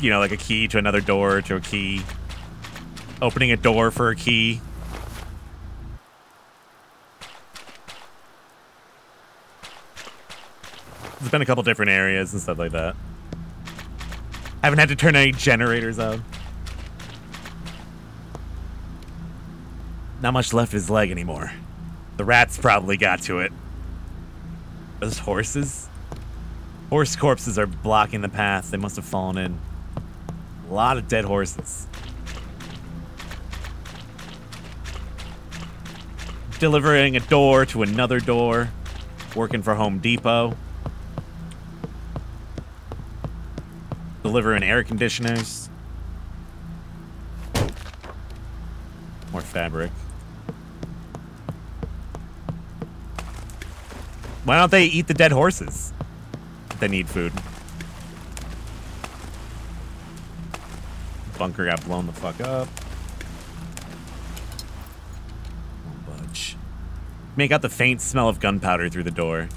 S1: you know, like a key to another door to a key, opening a door for a key. There's been a couple different areas and stuff like that. I Haven't had to turn any generators on. Not much left of his leg anymore. The rats probably got to it. Those horses? Horse corpses are blocking the path. They must have fallen in. A lot of dead horses. Delivering a door to another door. Working for Home Depot. Delivering air conditioners. More fabric. Why don't they eat the dead horses? They need food. Bunker got blown the fuck up. Won't budge. Make out the faint smell of gunpowder through the door.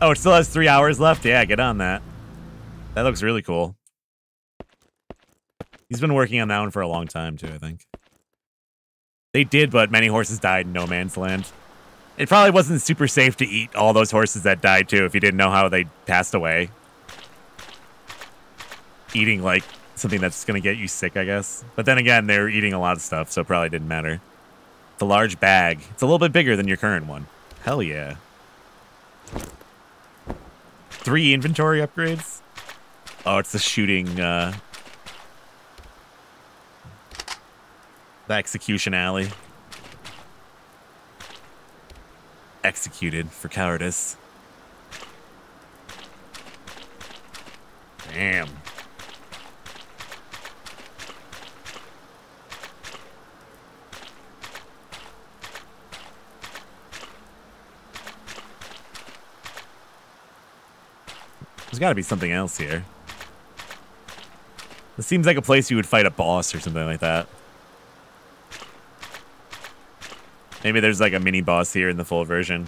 S1: Oh, it still has three hours left? Yeah, get on that. That looks really cool. He's been working on that one for a long time, too, I think. They did, but many horses died in no man's land. It probably wasn't super safe to eat all those horses that died too if you didn't know how they passed away. Eating like something that's gonna get you sick, I guess. But then again, they were eating a lot of stuff, so it probably didn't matter. It's a large bag. It's a little bit bigger than your current one. Hell yeah. Three inventory upgrades? Oh, it's the shooting, uh, The execution alley. Executed for cowardice. Damn. There's got to be something else here. This seems like a place you would fight a boss or something like that. Maybe there's like a mini boss here in the full version.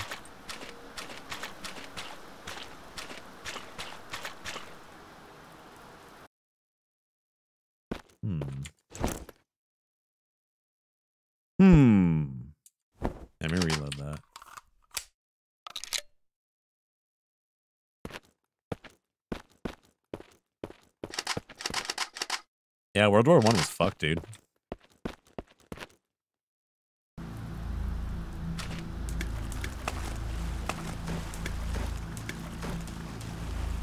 S1: Hmm. Hmm. Let me reload that. Yeah, World War One was fucked, dude.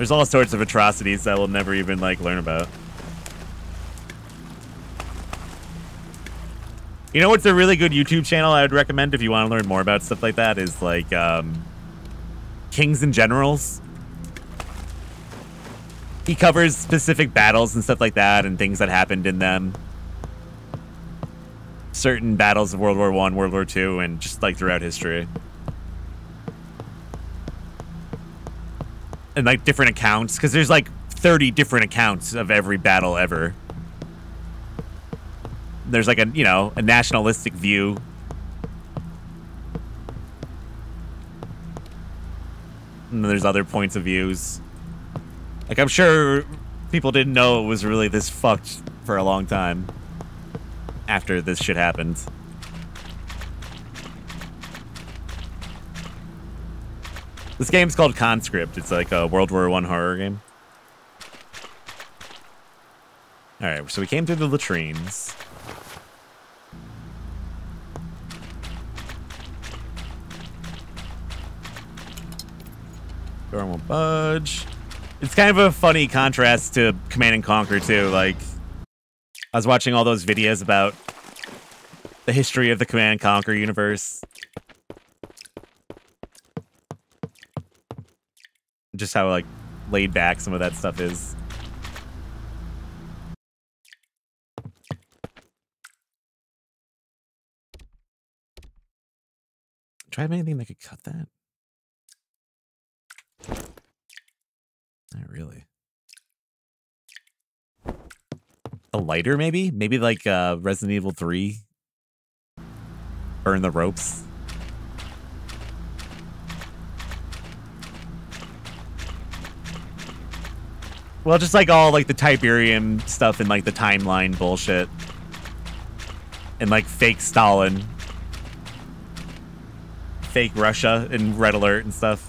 S1: There's all sorts of atrocities that we'll never even like learn about. You know what's a really good YouTube channel I would recommend if you want to learn more about stuff like that is like um, Kings and Generals. He covers specific battles and stuff like that and things that happened in them. Certain battles of World War One, World War Two, and just like throughout history. And like different accounts because there's like 30 different accounts of every battle ever. There's like a, you know, a nationalistic view. And there's other points of views. Like I'm sure people didn't know it was really this fucked for a long time after this shit happened. This game's called Conscript. It's like a World War One horror game. All right, so we came through the latrines. Door won't budge. It's kind of a funny contrast to Command and Conquer too. Like, I was watching all those videos about the history of the Command and Conquer universe, just how like laid back some of that stuff is. Try anything that could cut that? Not really. A lighter, maybe? Maybe like uh, Resident Evil 3? Burn the ropes? Well, just like all like the Tiberium stuff and like the timeline bullshit. And like fake Stalin. Fake Russia and Red Alert and stuff.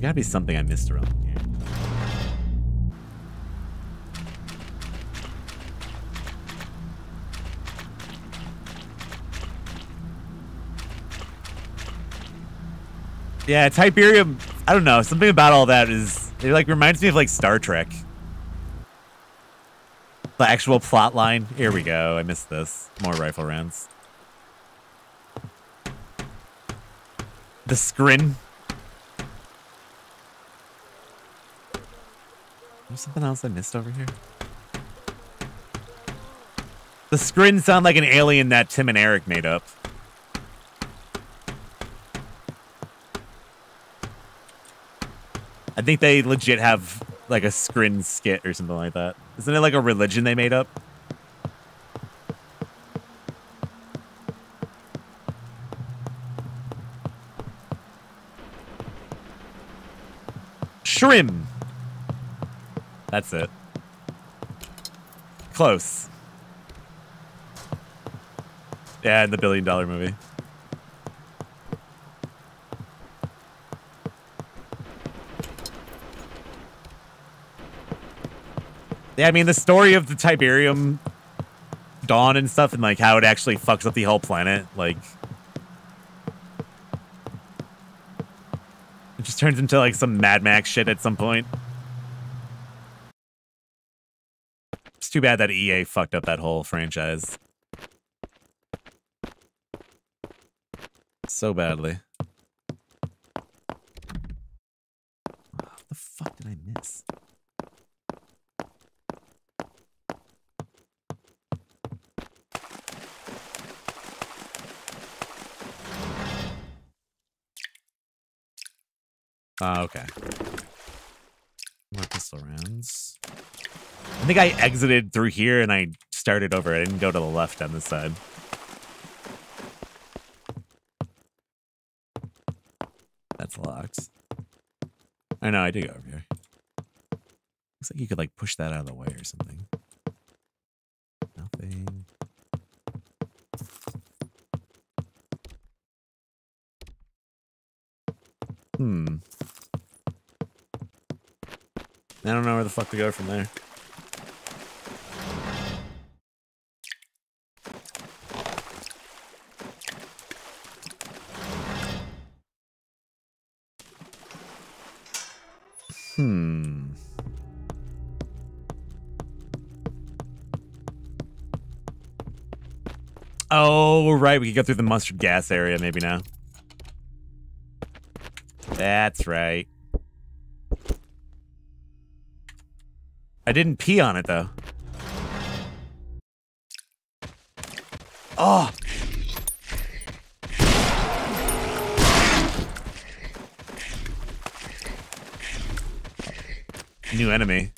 S1: Gotta be something I missed around here. Yeah, Tiberium. I don't know. Something about all that is it like reminds me of like Star Trek. The actual plot line. Here we go. I missed this. More rifle rounds. The scrin. There's something else I missed over here. The scrin sound like an alien that Tim and Eric made up. I think they legit have like a scrin skit or something like that. Isn't it like a religion they made up? Shrim. That's it. Close. Yeah, in the billion dollar movie. Yeah, I mean, the story of the Tiberium Dawn and stuff and, like, how it actually fucks up the whole planet, like... It just turns into, like, some Mad Max shit at some point. It's too bad that EA fucked up that whole franchise. So badly. What the fuck did I miss? Uh, okay. More pistol rounds. I think I exited through here and I started over. I didn't go to the left on this side. That's locked. I know, I did go over here. Looks like you could like push that out of the way or something. Nothing. Hmm. I don't know where the fuck to go from there. Hmm. Oh, right. We could go through the mustard gas area maybe now. That's right. I didn't pee on it, though. Oh! New enemy.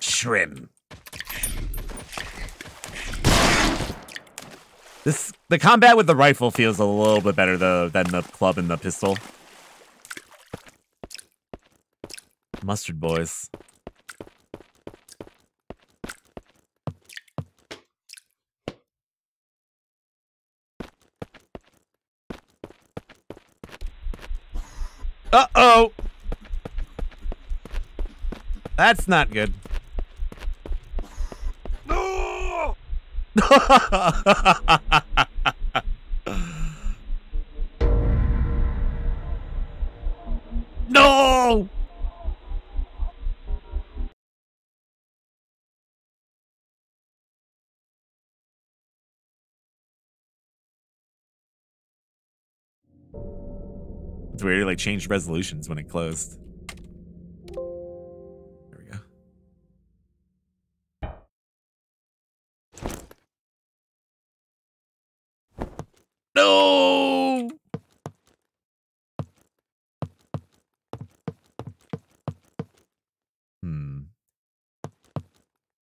S1: Shrimp. This the combat with the rifle feels a little bit better though than the club and the pistol. Mustard boys. Uh-oh! That's not good. No! It's weird, it like changed resolutions when it closed. There we go. No! Hmm.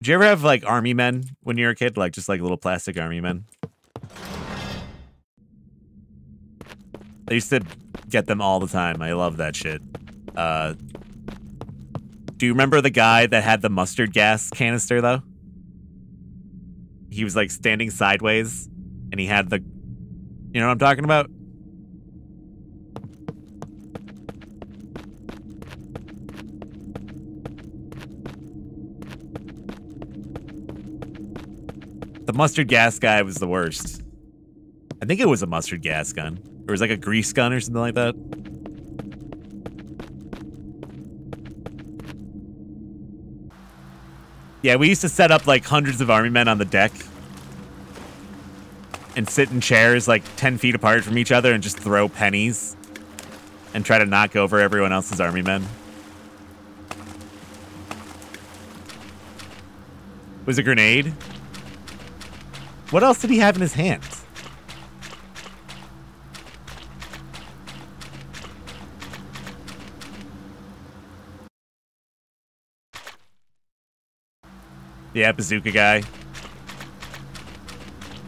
S1: Did you ever have like army men when you were a kid? Like just like little plastic army men? I used to get them all the time. I love that shit. Uh, do you remember the guy that had the mustard gas canister though? He was like standing sideways and he had the you know what I'm talking about? The mustard gas guy was the worst. I think it was a mustard gas gun. Or was like a grease gun or something like that. Yeah, we used to set up like hundreds of army men on the deck and sit in chairs like 10 feet apart from each other and just throw pennies and try to knock over everyone else's army men. Was a grenade? What else did he have in his hand? Yeah, bazooka guy.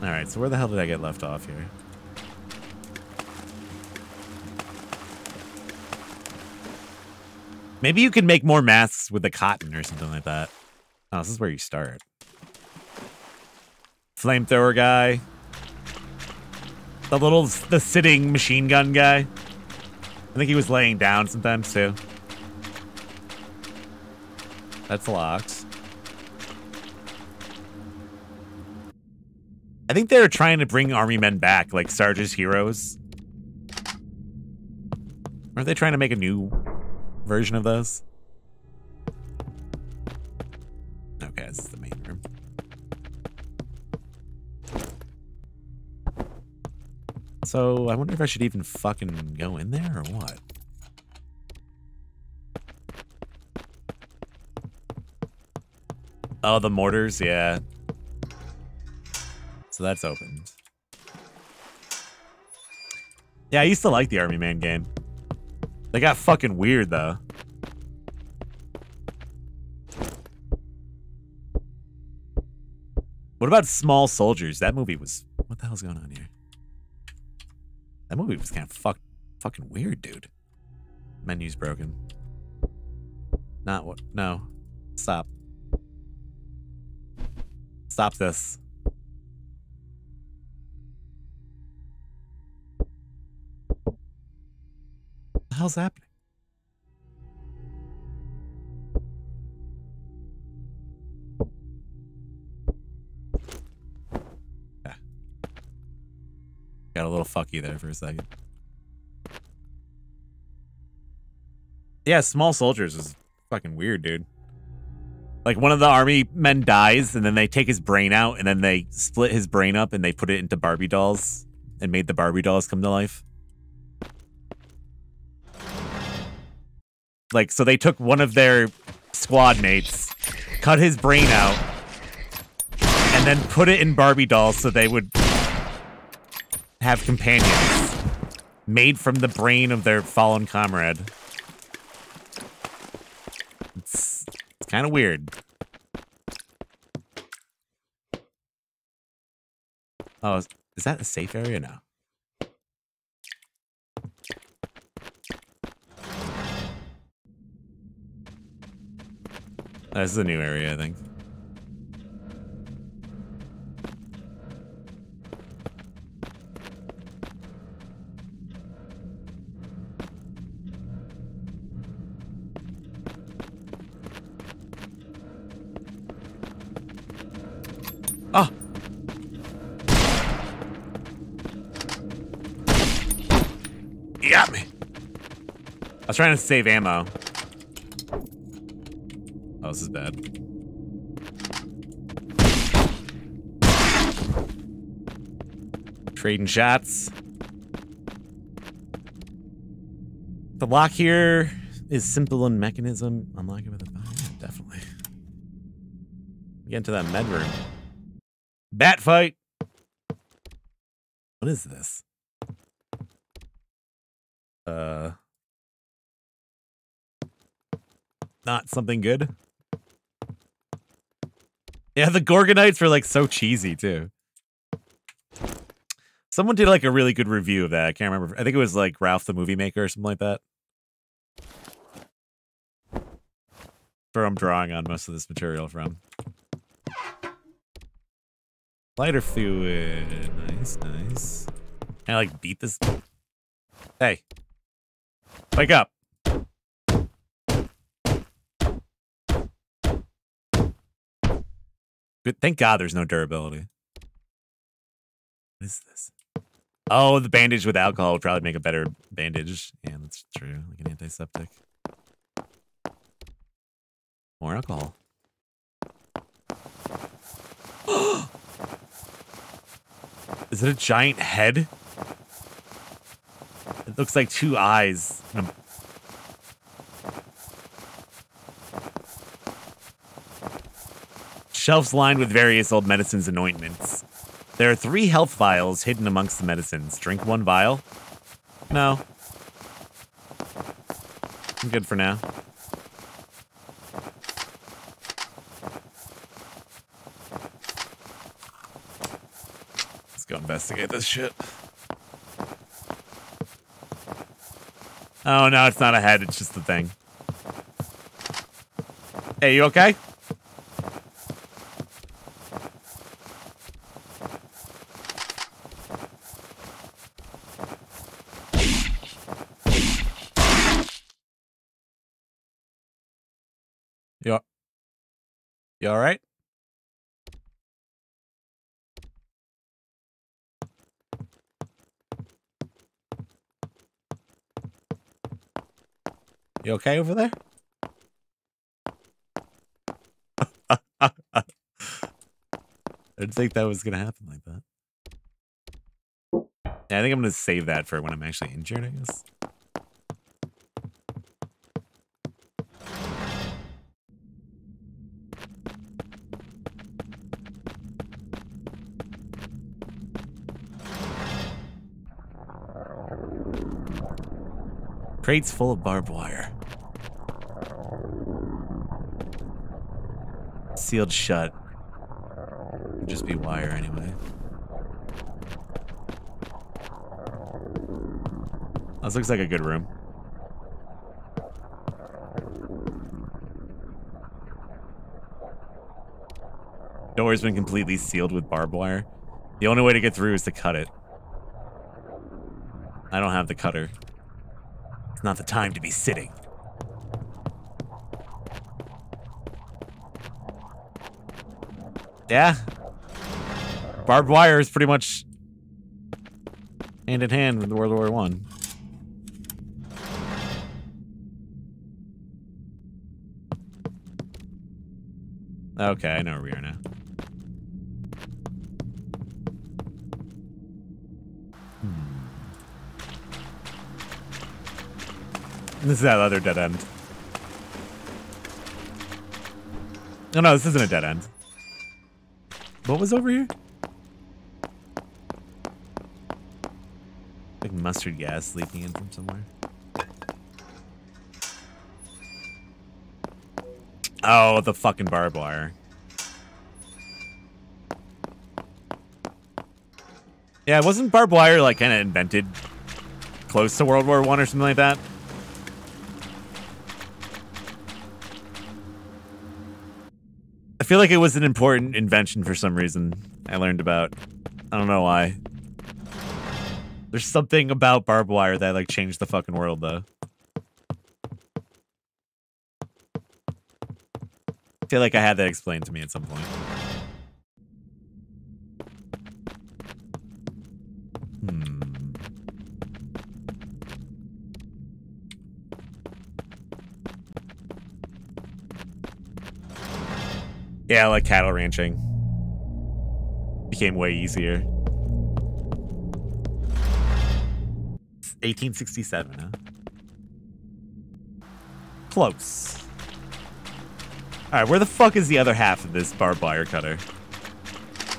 S1: Alright, so where the hell did I get left off here? Maybe you can make more masks with the cotton or something like that. Oh, this is where you start. Flamethrower guy. The little, the sitting machine gun guy. I think he was laying down sometimes too. That's locked. I think they're trying to bring army men back, like Sarge's heroes. Aren't they trying to make a new version of those? Okay, this is the main room. So, I wonder if I should even fucking go in there or what? Oh, the mortars, yeah. So that's open. Yeah, I used to like the Army Man game. They got fucking weird though. What about Small Soldiers? That movie was what the hell's going on here? That movie was kind of fuck, fucking weird, dude. Menu's broken. Not what? No. Stop. Stop this. The hell's happening? Yeah. Got a little fucky there for a second. Yeah, Small Soldiers is fucking weird, dude. Like one of the army men dies, and then they take his brain out, and then they split his brain up, and they put it into Barbie dolls, and made the Barbie dolls come to life. Like, so they took one of their squad mates, cut his brain out, and then put it in Barbie dolls so they would have companions made from the brain of their fallen comrade. It's, it's kind of weird. Oh, is, that a safe area now? Is a new area, I think. Ah! You got me. I was trying to save ammo. Oh, this is bad. Trading shots. The lock here is simple in mechanism. Unlock it with a oh, definitely. Get into that med room. Bat fight. What is this? Uh not something good. Yeah, the Gorgonites were like so cheesy too. Someone did like a really good review of that. I can't remember. I think it was like Ralph the Movie Maker or something like that. Where I'm drawing on most of this material from. Lighter fluid. Nice, nice. Can I like beat this? Hey. Wake up. Good. Thank God there's no durability. What is this? Oh, the bandage with alcohol would probably make a better bandage. Yeah, that's true. Like an antiseptic. More alcohol. is it a giant head? It looks like two eyes. Shelves lined with various old medicines and ointments. There are three health vials hidden amongst the medicines. Drink one vial? No. I'm good for now. Let's go investigate this shit. Oh, no, it's not a head. It's just the thing. Hey, you okay? You, you all right? You okay over there? I didn't think that was going to happen like that. Yeah, I think I'm going to save that for when I'm actually injured, I guess. Crates full of barbed wire. Sealed shut. Could just be wire anyway. This looks like a good room. Door's been completely sealed with barbed wire. The only way to get through is to cut it. I don't have the cutter. It's not the time to be sitting. Yeah. Barbed wire is pretty much hand in hand with World War One. Okay, I know where we are now. Hmm. This is that other dead end. No, no, this isn't a dead end. What was over here? Like mustard gas leaking in from somewhere. Oh, the fucking barbed wire. Yeah, wasn't barbed wire like kind of invented close to World War One or something like that? Feel like it was an important invention for some reason. I learned about. I don't know why. There's something about barbed wire that like changed the fucking world though. I feel like I had that explained to me at some point. Yeah, like cattle ranching. Became way easier. 1867, huh? Close. All right, where the fuck is the other half of this barbed wire cutter?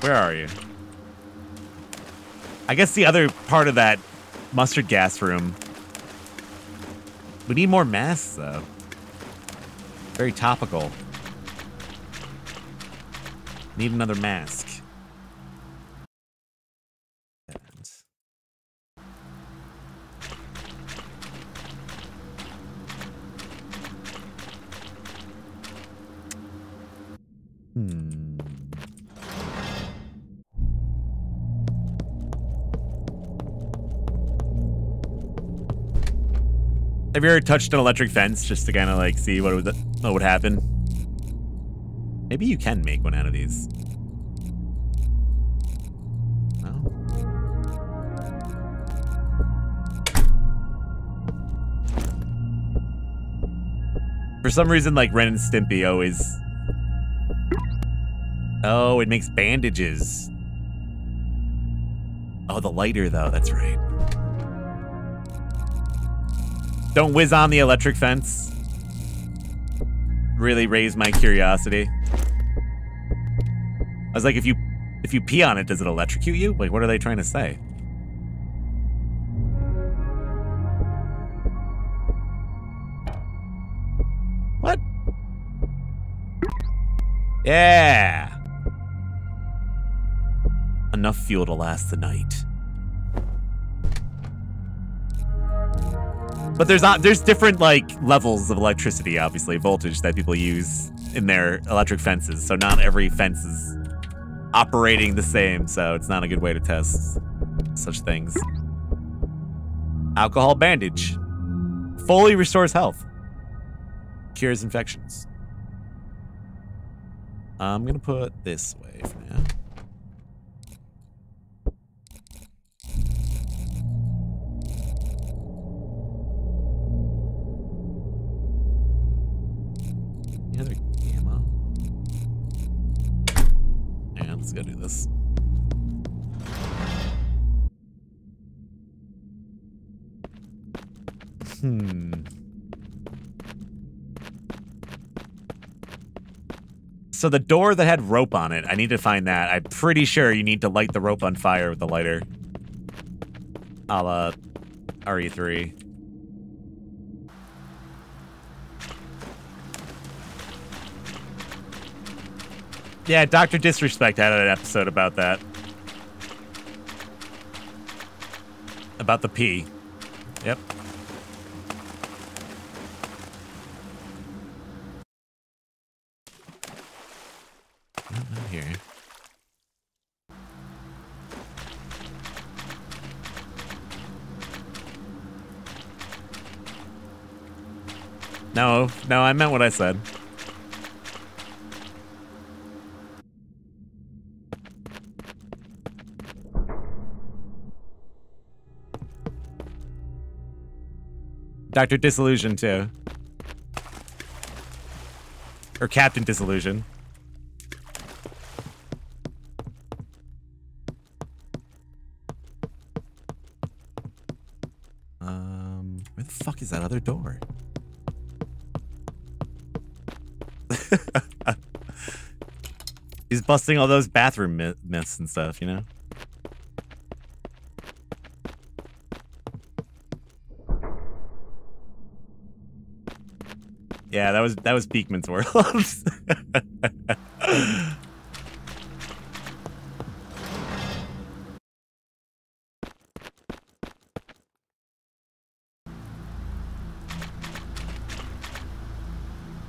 S1: Where are you? I guess the other part of that mustard gas room. We need more masks, though. Very topical. Need another mask. Hmm. Have you ever touched an electric fence just to kind of like see what would what would happen? Maybe you can make one out of these. No. For some reason, like Ren and Stimpy always Oh, it makes bandages. Oh, the lighter, though. That's right. Don't whiz on the electric fence. Really raised my curiosity. I was like, if you if you pee on it, does it electrocute you? Like, what are they trying to say? What? Yeah enough fuel to last the night. But there's not there's different like levels of electricity, obviously, voltage that people use in their electric fences. So not every fence is operating the same, so it's not a good way to test such things. Alcohol bandage. Fully restores health. Cures infections. I'm gonna put this way for now. Do this. Hmm. So the door that had rope on it, I need to find that. I'm pretty sure you need to light the rope on fire with the lighter. A la RE3. Yeah, Dr. Disrespect had an episode about that. About the P. Yep. Here. No, no, I meant what I said. Dr. Disillusion, too. Or Captain Disillusion. Um, where the fuck is that other door? He's busting all those bathroom myth- myths and stuff, you know? Yeah, that was that was Beakman's world.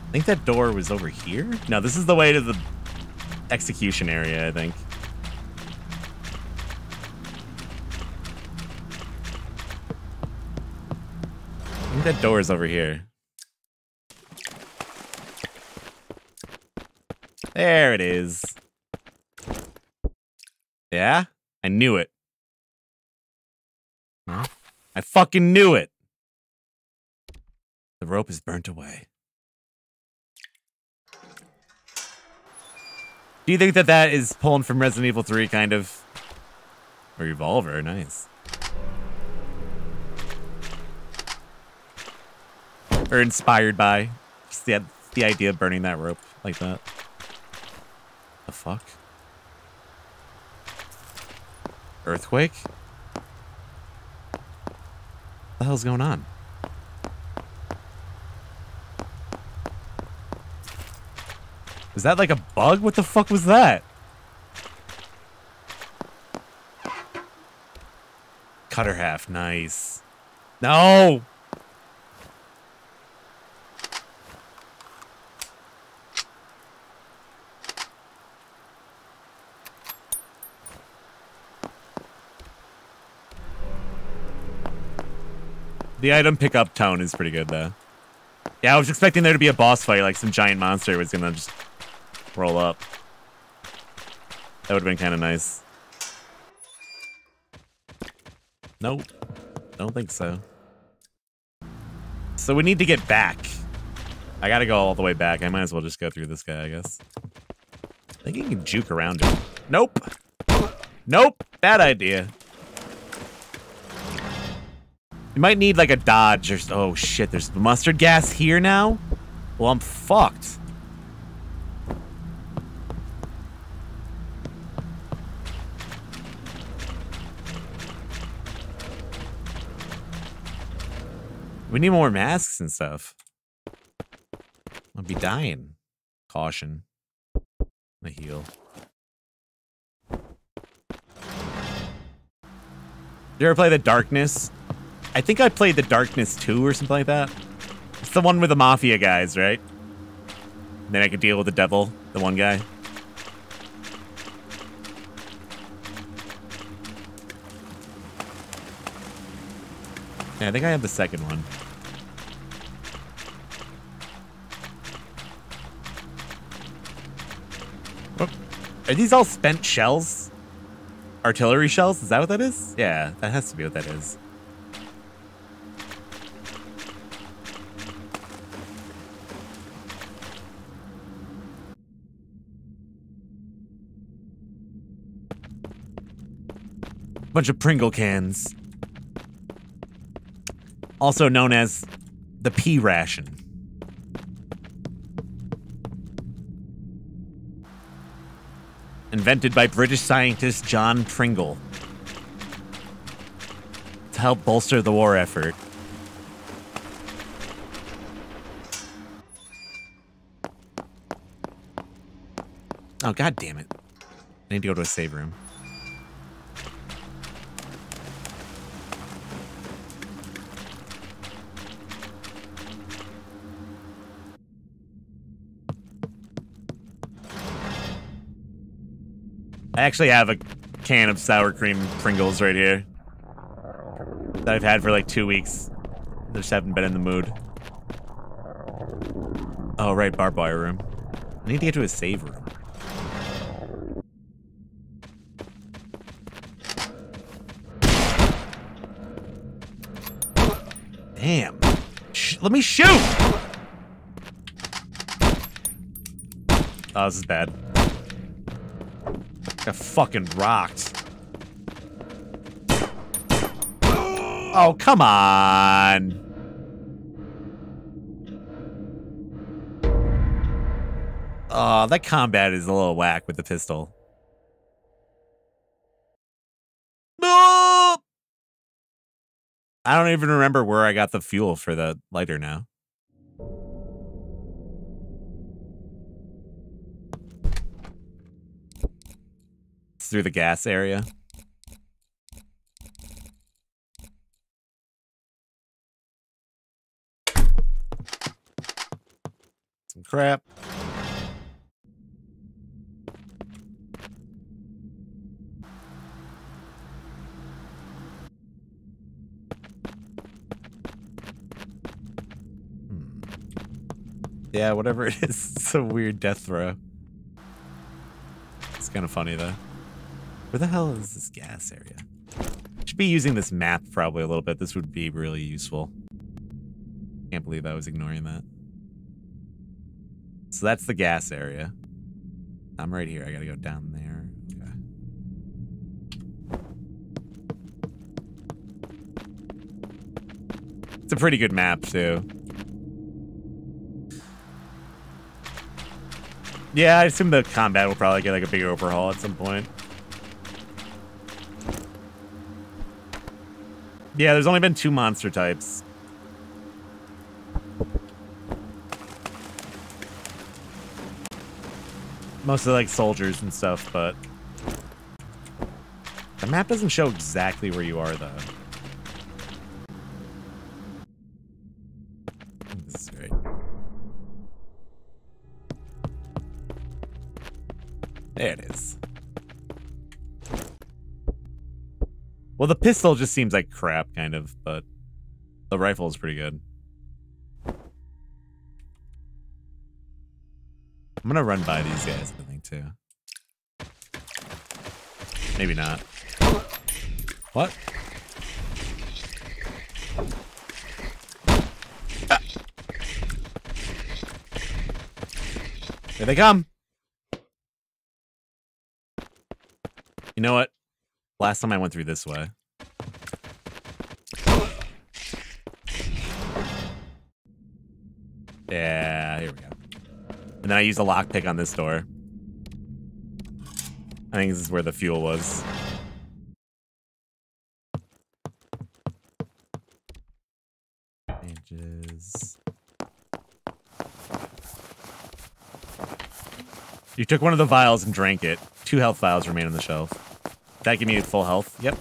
S1: I think that door was over here. No, this is the way to the execution area, I think. I think that door is over here. There it is. Yeah? I knew it. Huh? I fucking knew it. The rope is burnt away. Do you think that that is pulling from Resident Evil 3, kind of? Or Revolver, nice. Or inspired by. Just the, the idea of burning that rope like that. Fuck? Earthquake? What the hell's going on? Is that like a bug? What the fuck was that? Cut her half. Nice. No! The item pickup tone is pretty good, though. Yeah, I was expecting there to be a boss fight, like some giant monster was gonna just roll up. That would have been kind of nice. Nope. Don't think so. So we need to get back. I gotta go all the way back. I might as well just go through this guy, I guess. I think you can juke around him. Nope. Nope. Bad idea. You might need like a dodge or... Oh shit, there's mustard gas here now? Well, I'm fucked. We need more masks and stuff. I'll be dying. Caution. I heal. You ever play The Darkness? I think I played The Darkness 2 or something like that. It's the one with the Mafia guys, right? then I could deal with the devil, the one guy. Yeah, I think I have the second one. Oh, are these all spent shells? Artillery shells? Is that what that is? Yeah, that has to be what that is. Bunch of Pringle cans. Also known as the P ration. Invented by British scientist John Pringle to help bolster the war effort. Oh, god damn it. I need to go to a save room. I actually have a can of sour cream Pringles right here that I've had for like two weeks. I just haven't been in the mood. Oh, right, barbed wire room. I need to get to a save room. Damn. Sh let me shoot! Oh, this is bad. Got fucking rocked. Oh, come on. Oh, that combat is a little whack with the pistol. I don't even remember where I got the fuel for the lighter now. Through the gas area. Some crap. Hmm. Yeah, whatever it is. It's a weird death throe. It's kind of funny, though. Where the hell is this gas area? Should be using this map probably a little bit. This would be really useful. Can't believe I was ignoring that. So that's the gas area. I'm right here. I gotta go down there. Okay. It's a pretty good map, too. Yeah, I assume the combat will probably get like a big overhaul at some point. Yeah, there's only been two monster types. Mostly like soldiers and stuff, but... The map doesn't show exactly where you are, though. Well, the pistol just seems like crap, kind of, but the rifle is pretty good. I'm gonna run by these guys, I think, too. Maybe not. What? Here they come. You know what? Last time I went through this way. Yeah, here we go. And then I used a lockpick on this door. I think this is where the fuel was. You took one of the vials and drank it. Two health vials remain on the shelf. That give me full health. Yep.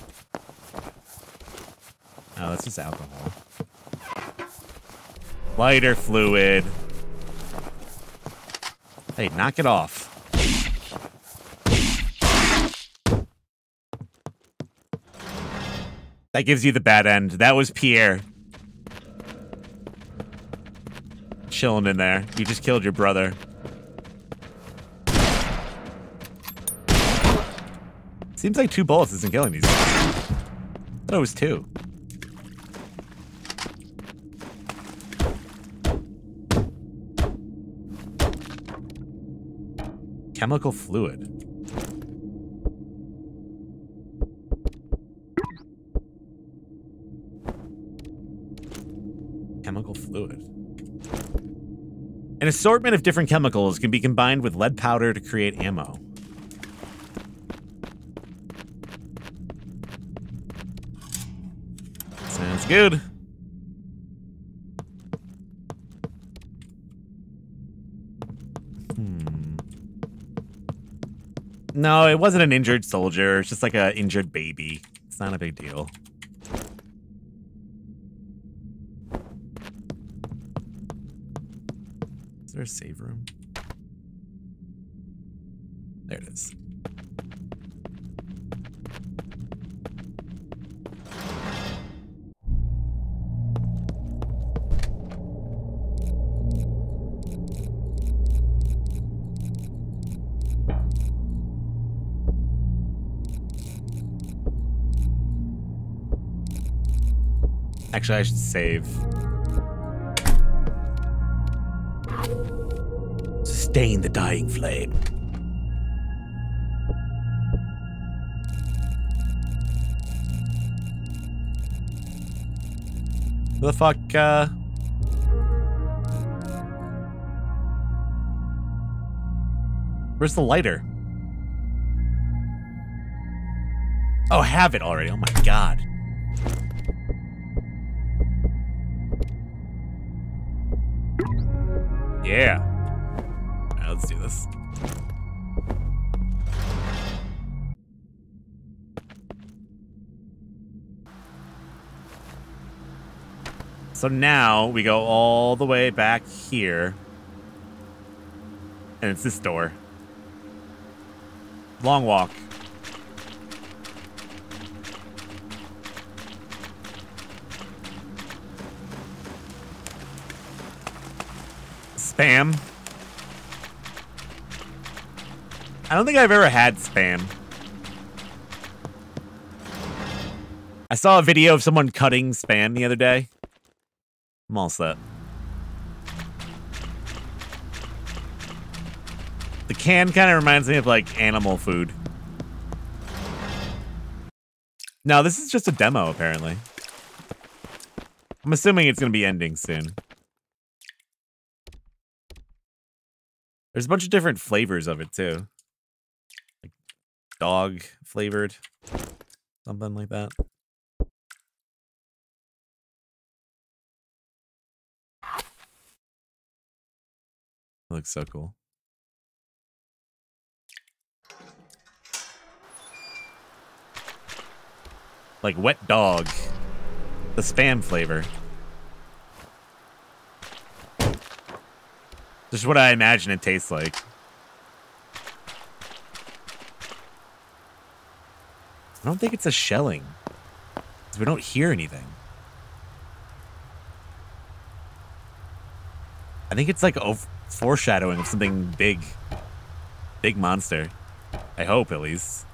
S1: Oh, that's just alcohol. Lighter fluid. Hey, knock it off. That gives you the bad end. That was Pierre. Chilling in there. You just killed your brother. Seems like two bullets isn't killing these guys. I thought it was two. Chemical fluid. Chemical fluid. An assortment of different chemicals can be combined with lead powder to create ammo. Good. Hmm. No, it wasn't an injured soldier. It's just like an injured baby. It's not a big deal. Is there a save room? There it is. Actually, I should save. Sustain the dying flame. Who the fuck, uh... Where's the lighter? Oh, have it already. Oh my god. Yeah. Right, let's do this. So now we go all the way back here. And it's this door. Long walk. Spam. I don't think I've ever had spam. I saw a video of someone cutting spam the other day. I'm all set. The can kind of reminds me of like animal food. Now this is just a demo, apparently. I'm assuming it's going to be ending soon. There's a bunch of different flavors of it, too. Like dog flavored. Something like that. looks so cool. Like wet dog. The spam flavor. This is what I imagine it tastes like. I don't think it's a shelling. We don't hear anything. I think it's like a foreshadowing of something big. Big monster. I hope, at least.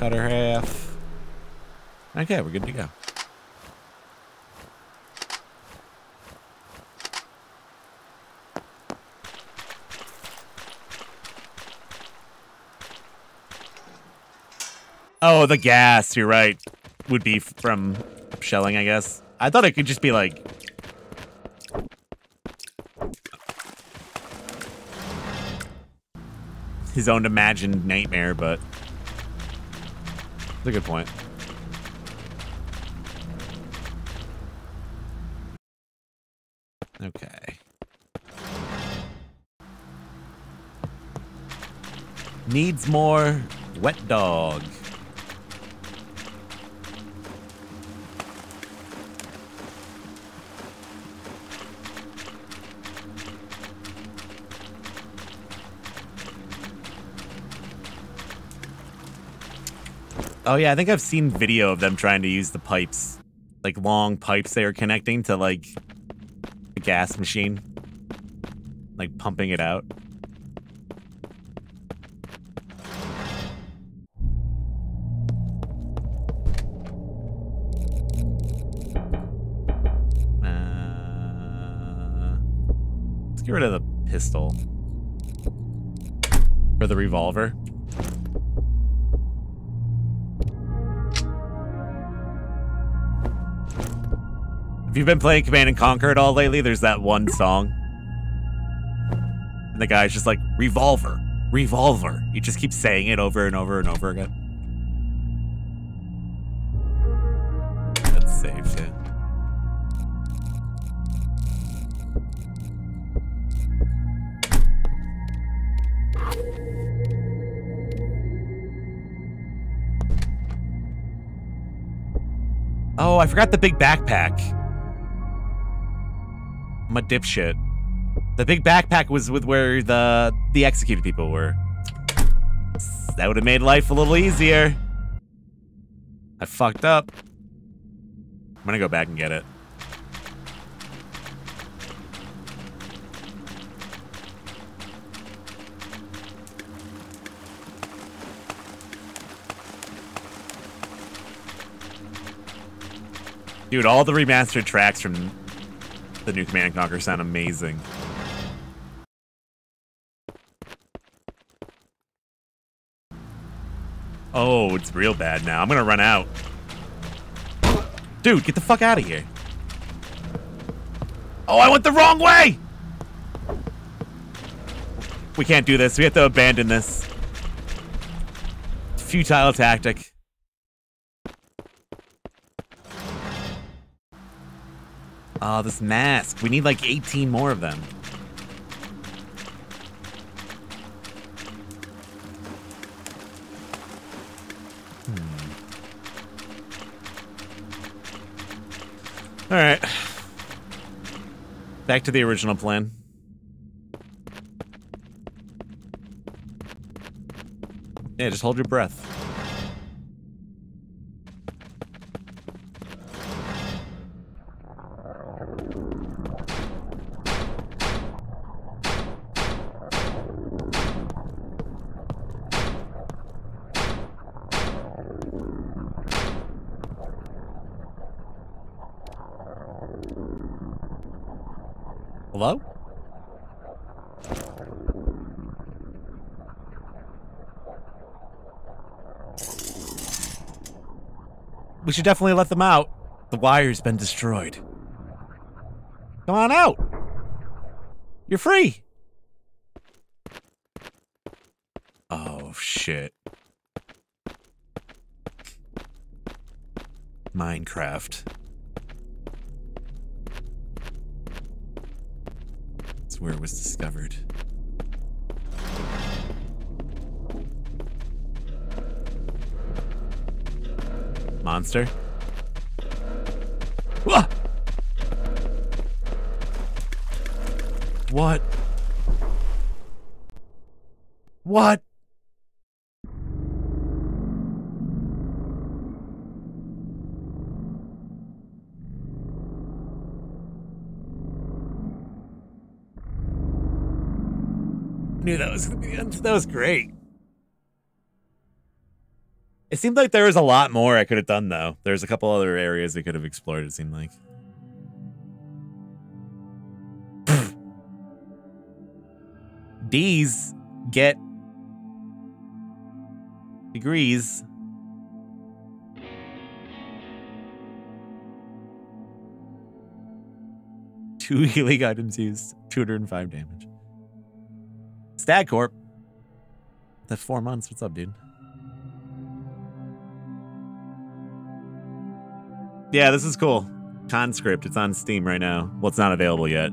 S1: Cut her half. Okay, we're good to go. Oh, the gas, you're right. Would be from shelling, I guess. I thought it could just be like... His own imagined nightmare, but... That's a good point. Okay. Needs more wet dog. Oh yeah, I think I've seen video of them trying to use the pipes. Like long pipes they are connecting to like a gas machine. Like pumping it out. Uh, let's get rid of the pistol. For the revolver. you've been playing Command and Conquer at all lately, there's that one song. And the guy's just like, revolver, revolver. He just keeps saying it over and over and over again. That's safe, yeah. Oh, I forgot the big backpack. I'm a dipshit. The big backpack was with where the the executed people were. That would have made life a little easier. I fucked up. I'm gonna go back and get it. Dude, all the remastered tracks from the new Command & Conquer sound amazing. Oh, it's real bad now. I'm gonna run out. Dude, get the fuck out of here. Oh, I went the wrong way! We can't do this. We have to abandon this. Futile tactic. Oh, this mask. We need like 18 more of them. Hmm. All right. Back to the original plan. Yeah, just hold your breath. Hello? We should definitely let them out. The wire's been destroyed. Come on out. You're free. Oh, shit. Minecraft. Where it was discovered. Monster? Wha- What? What? Knew that was gonna be the end. That was great. It seemed like there was a lot more I could have done, though. There's a couple other areas we could have explored, it seemed like. D's get degrees. Two healing items used, 205 damage. Stag Corp. That four months. What's up, dude? Yeah, this is cool. Conscript. It's on Steam right now. Well, it's not available yet.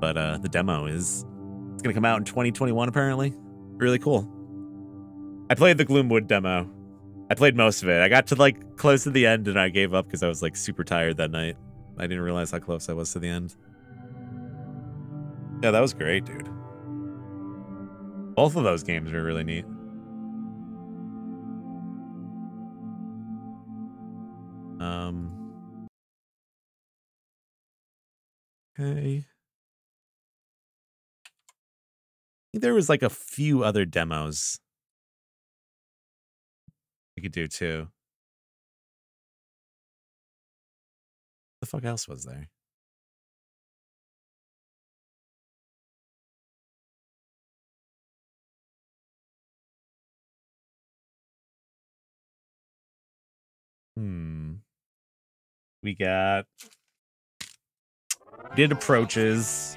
S1: But uh the demo is it's gonna come out in 2021 apparently. Really cool. I played the Gloomwood demo. I played most of it. I got to like close to the end and I gave up because I was like super tired that night. I didn't realize how close I was to the end. Yeah, that was great, dude. Both of those games are really neat. Um. Okay. There was like a few other demos we could do too. The fuck else was there? Hmm. We got did approaches.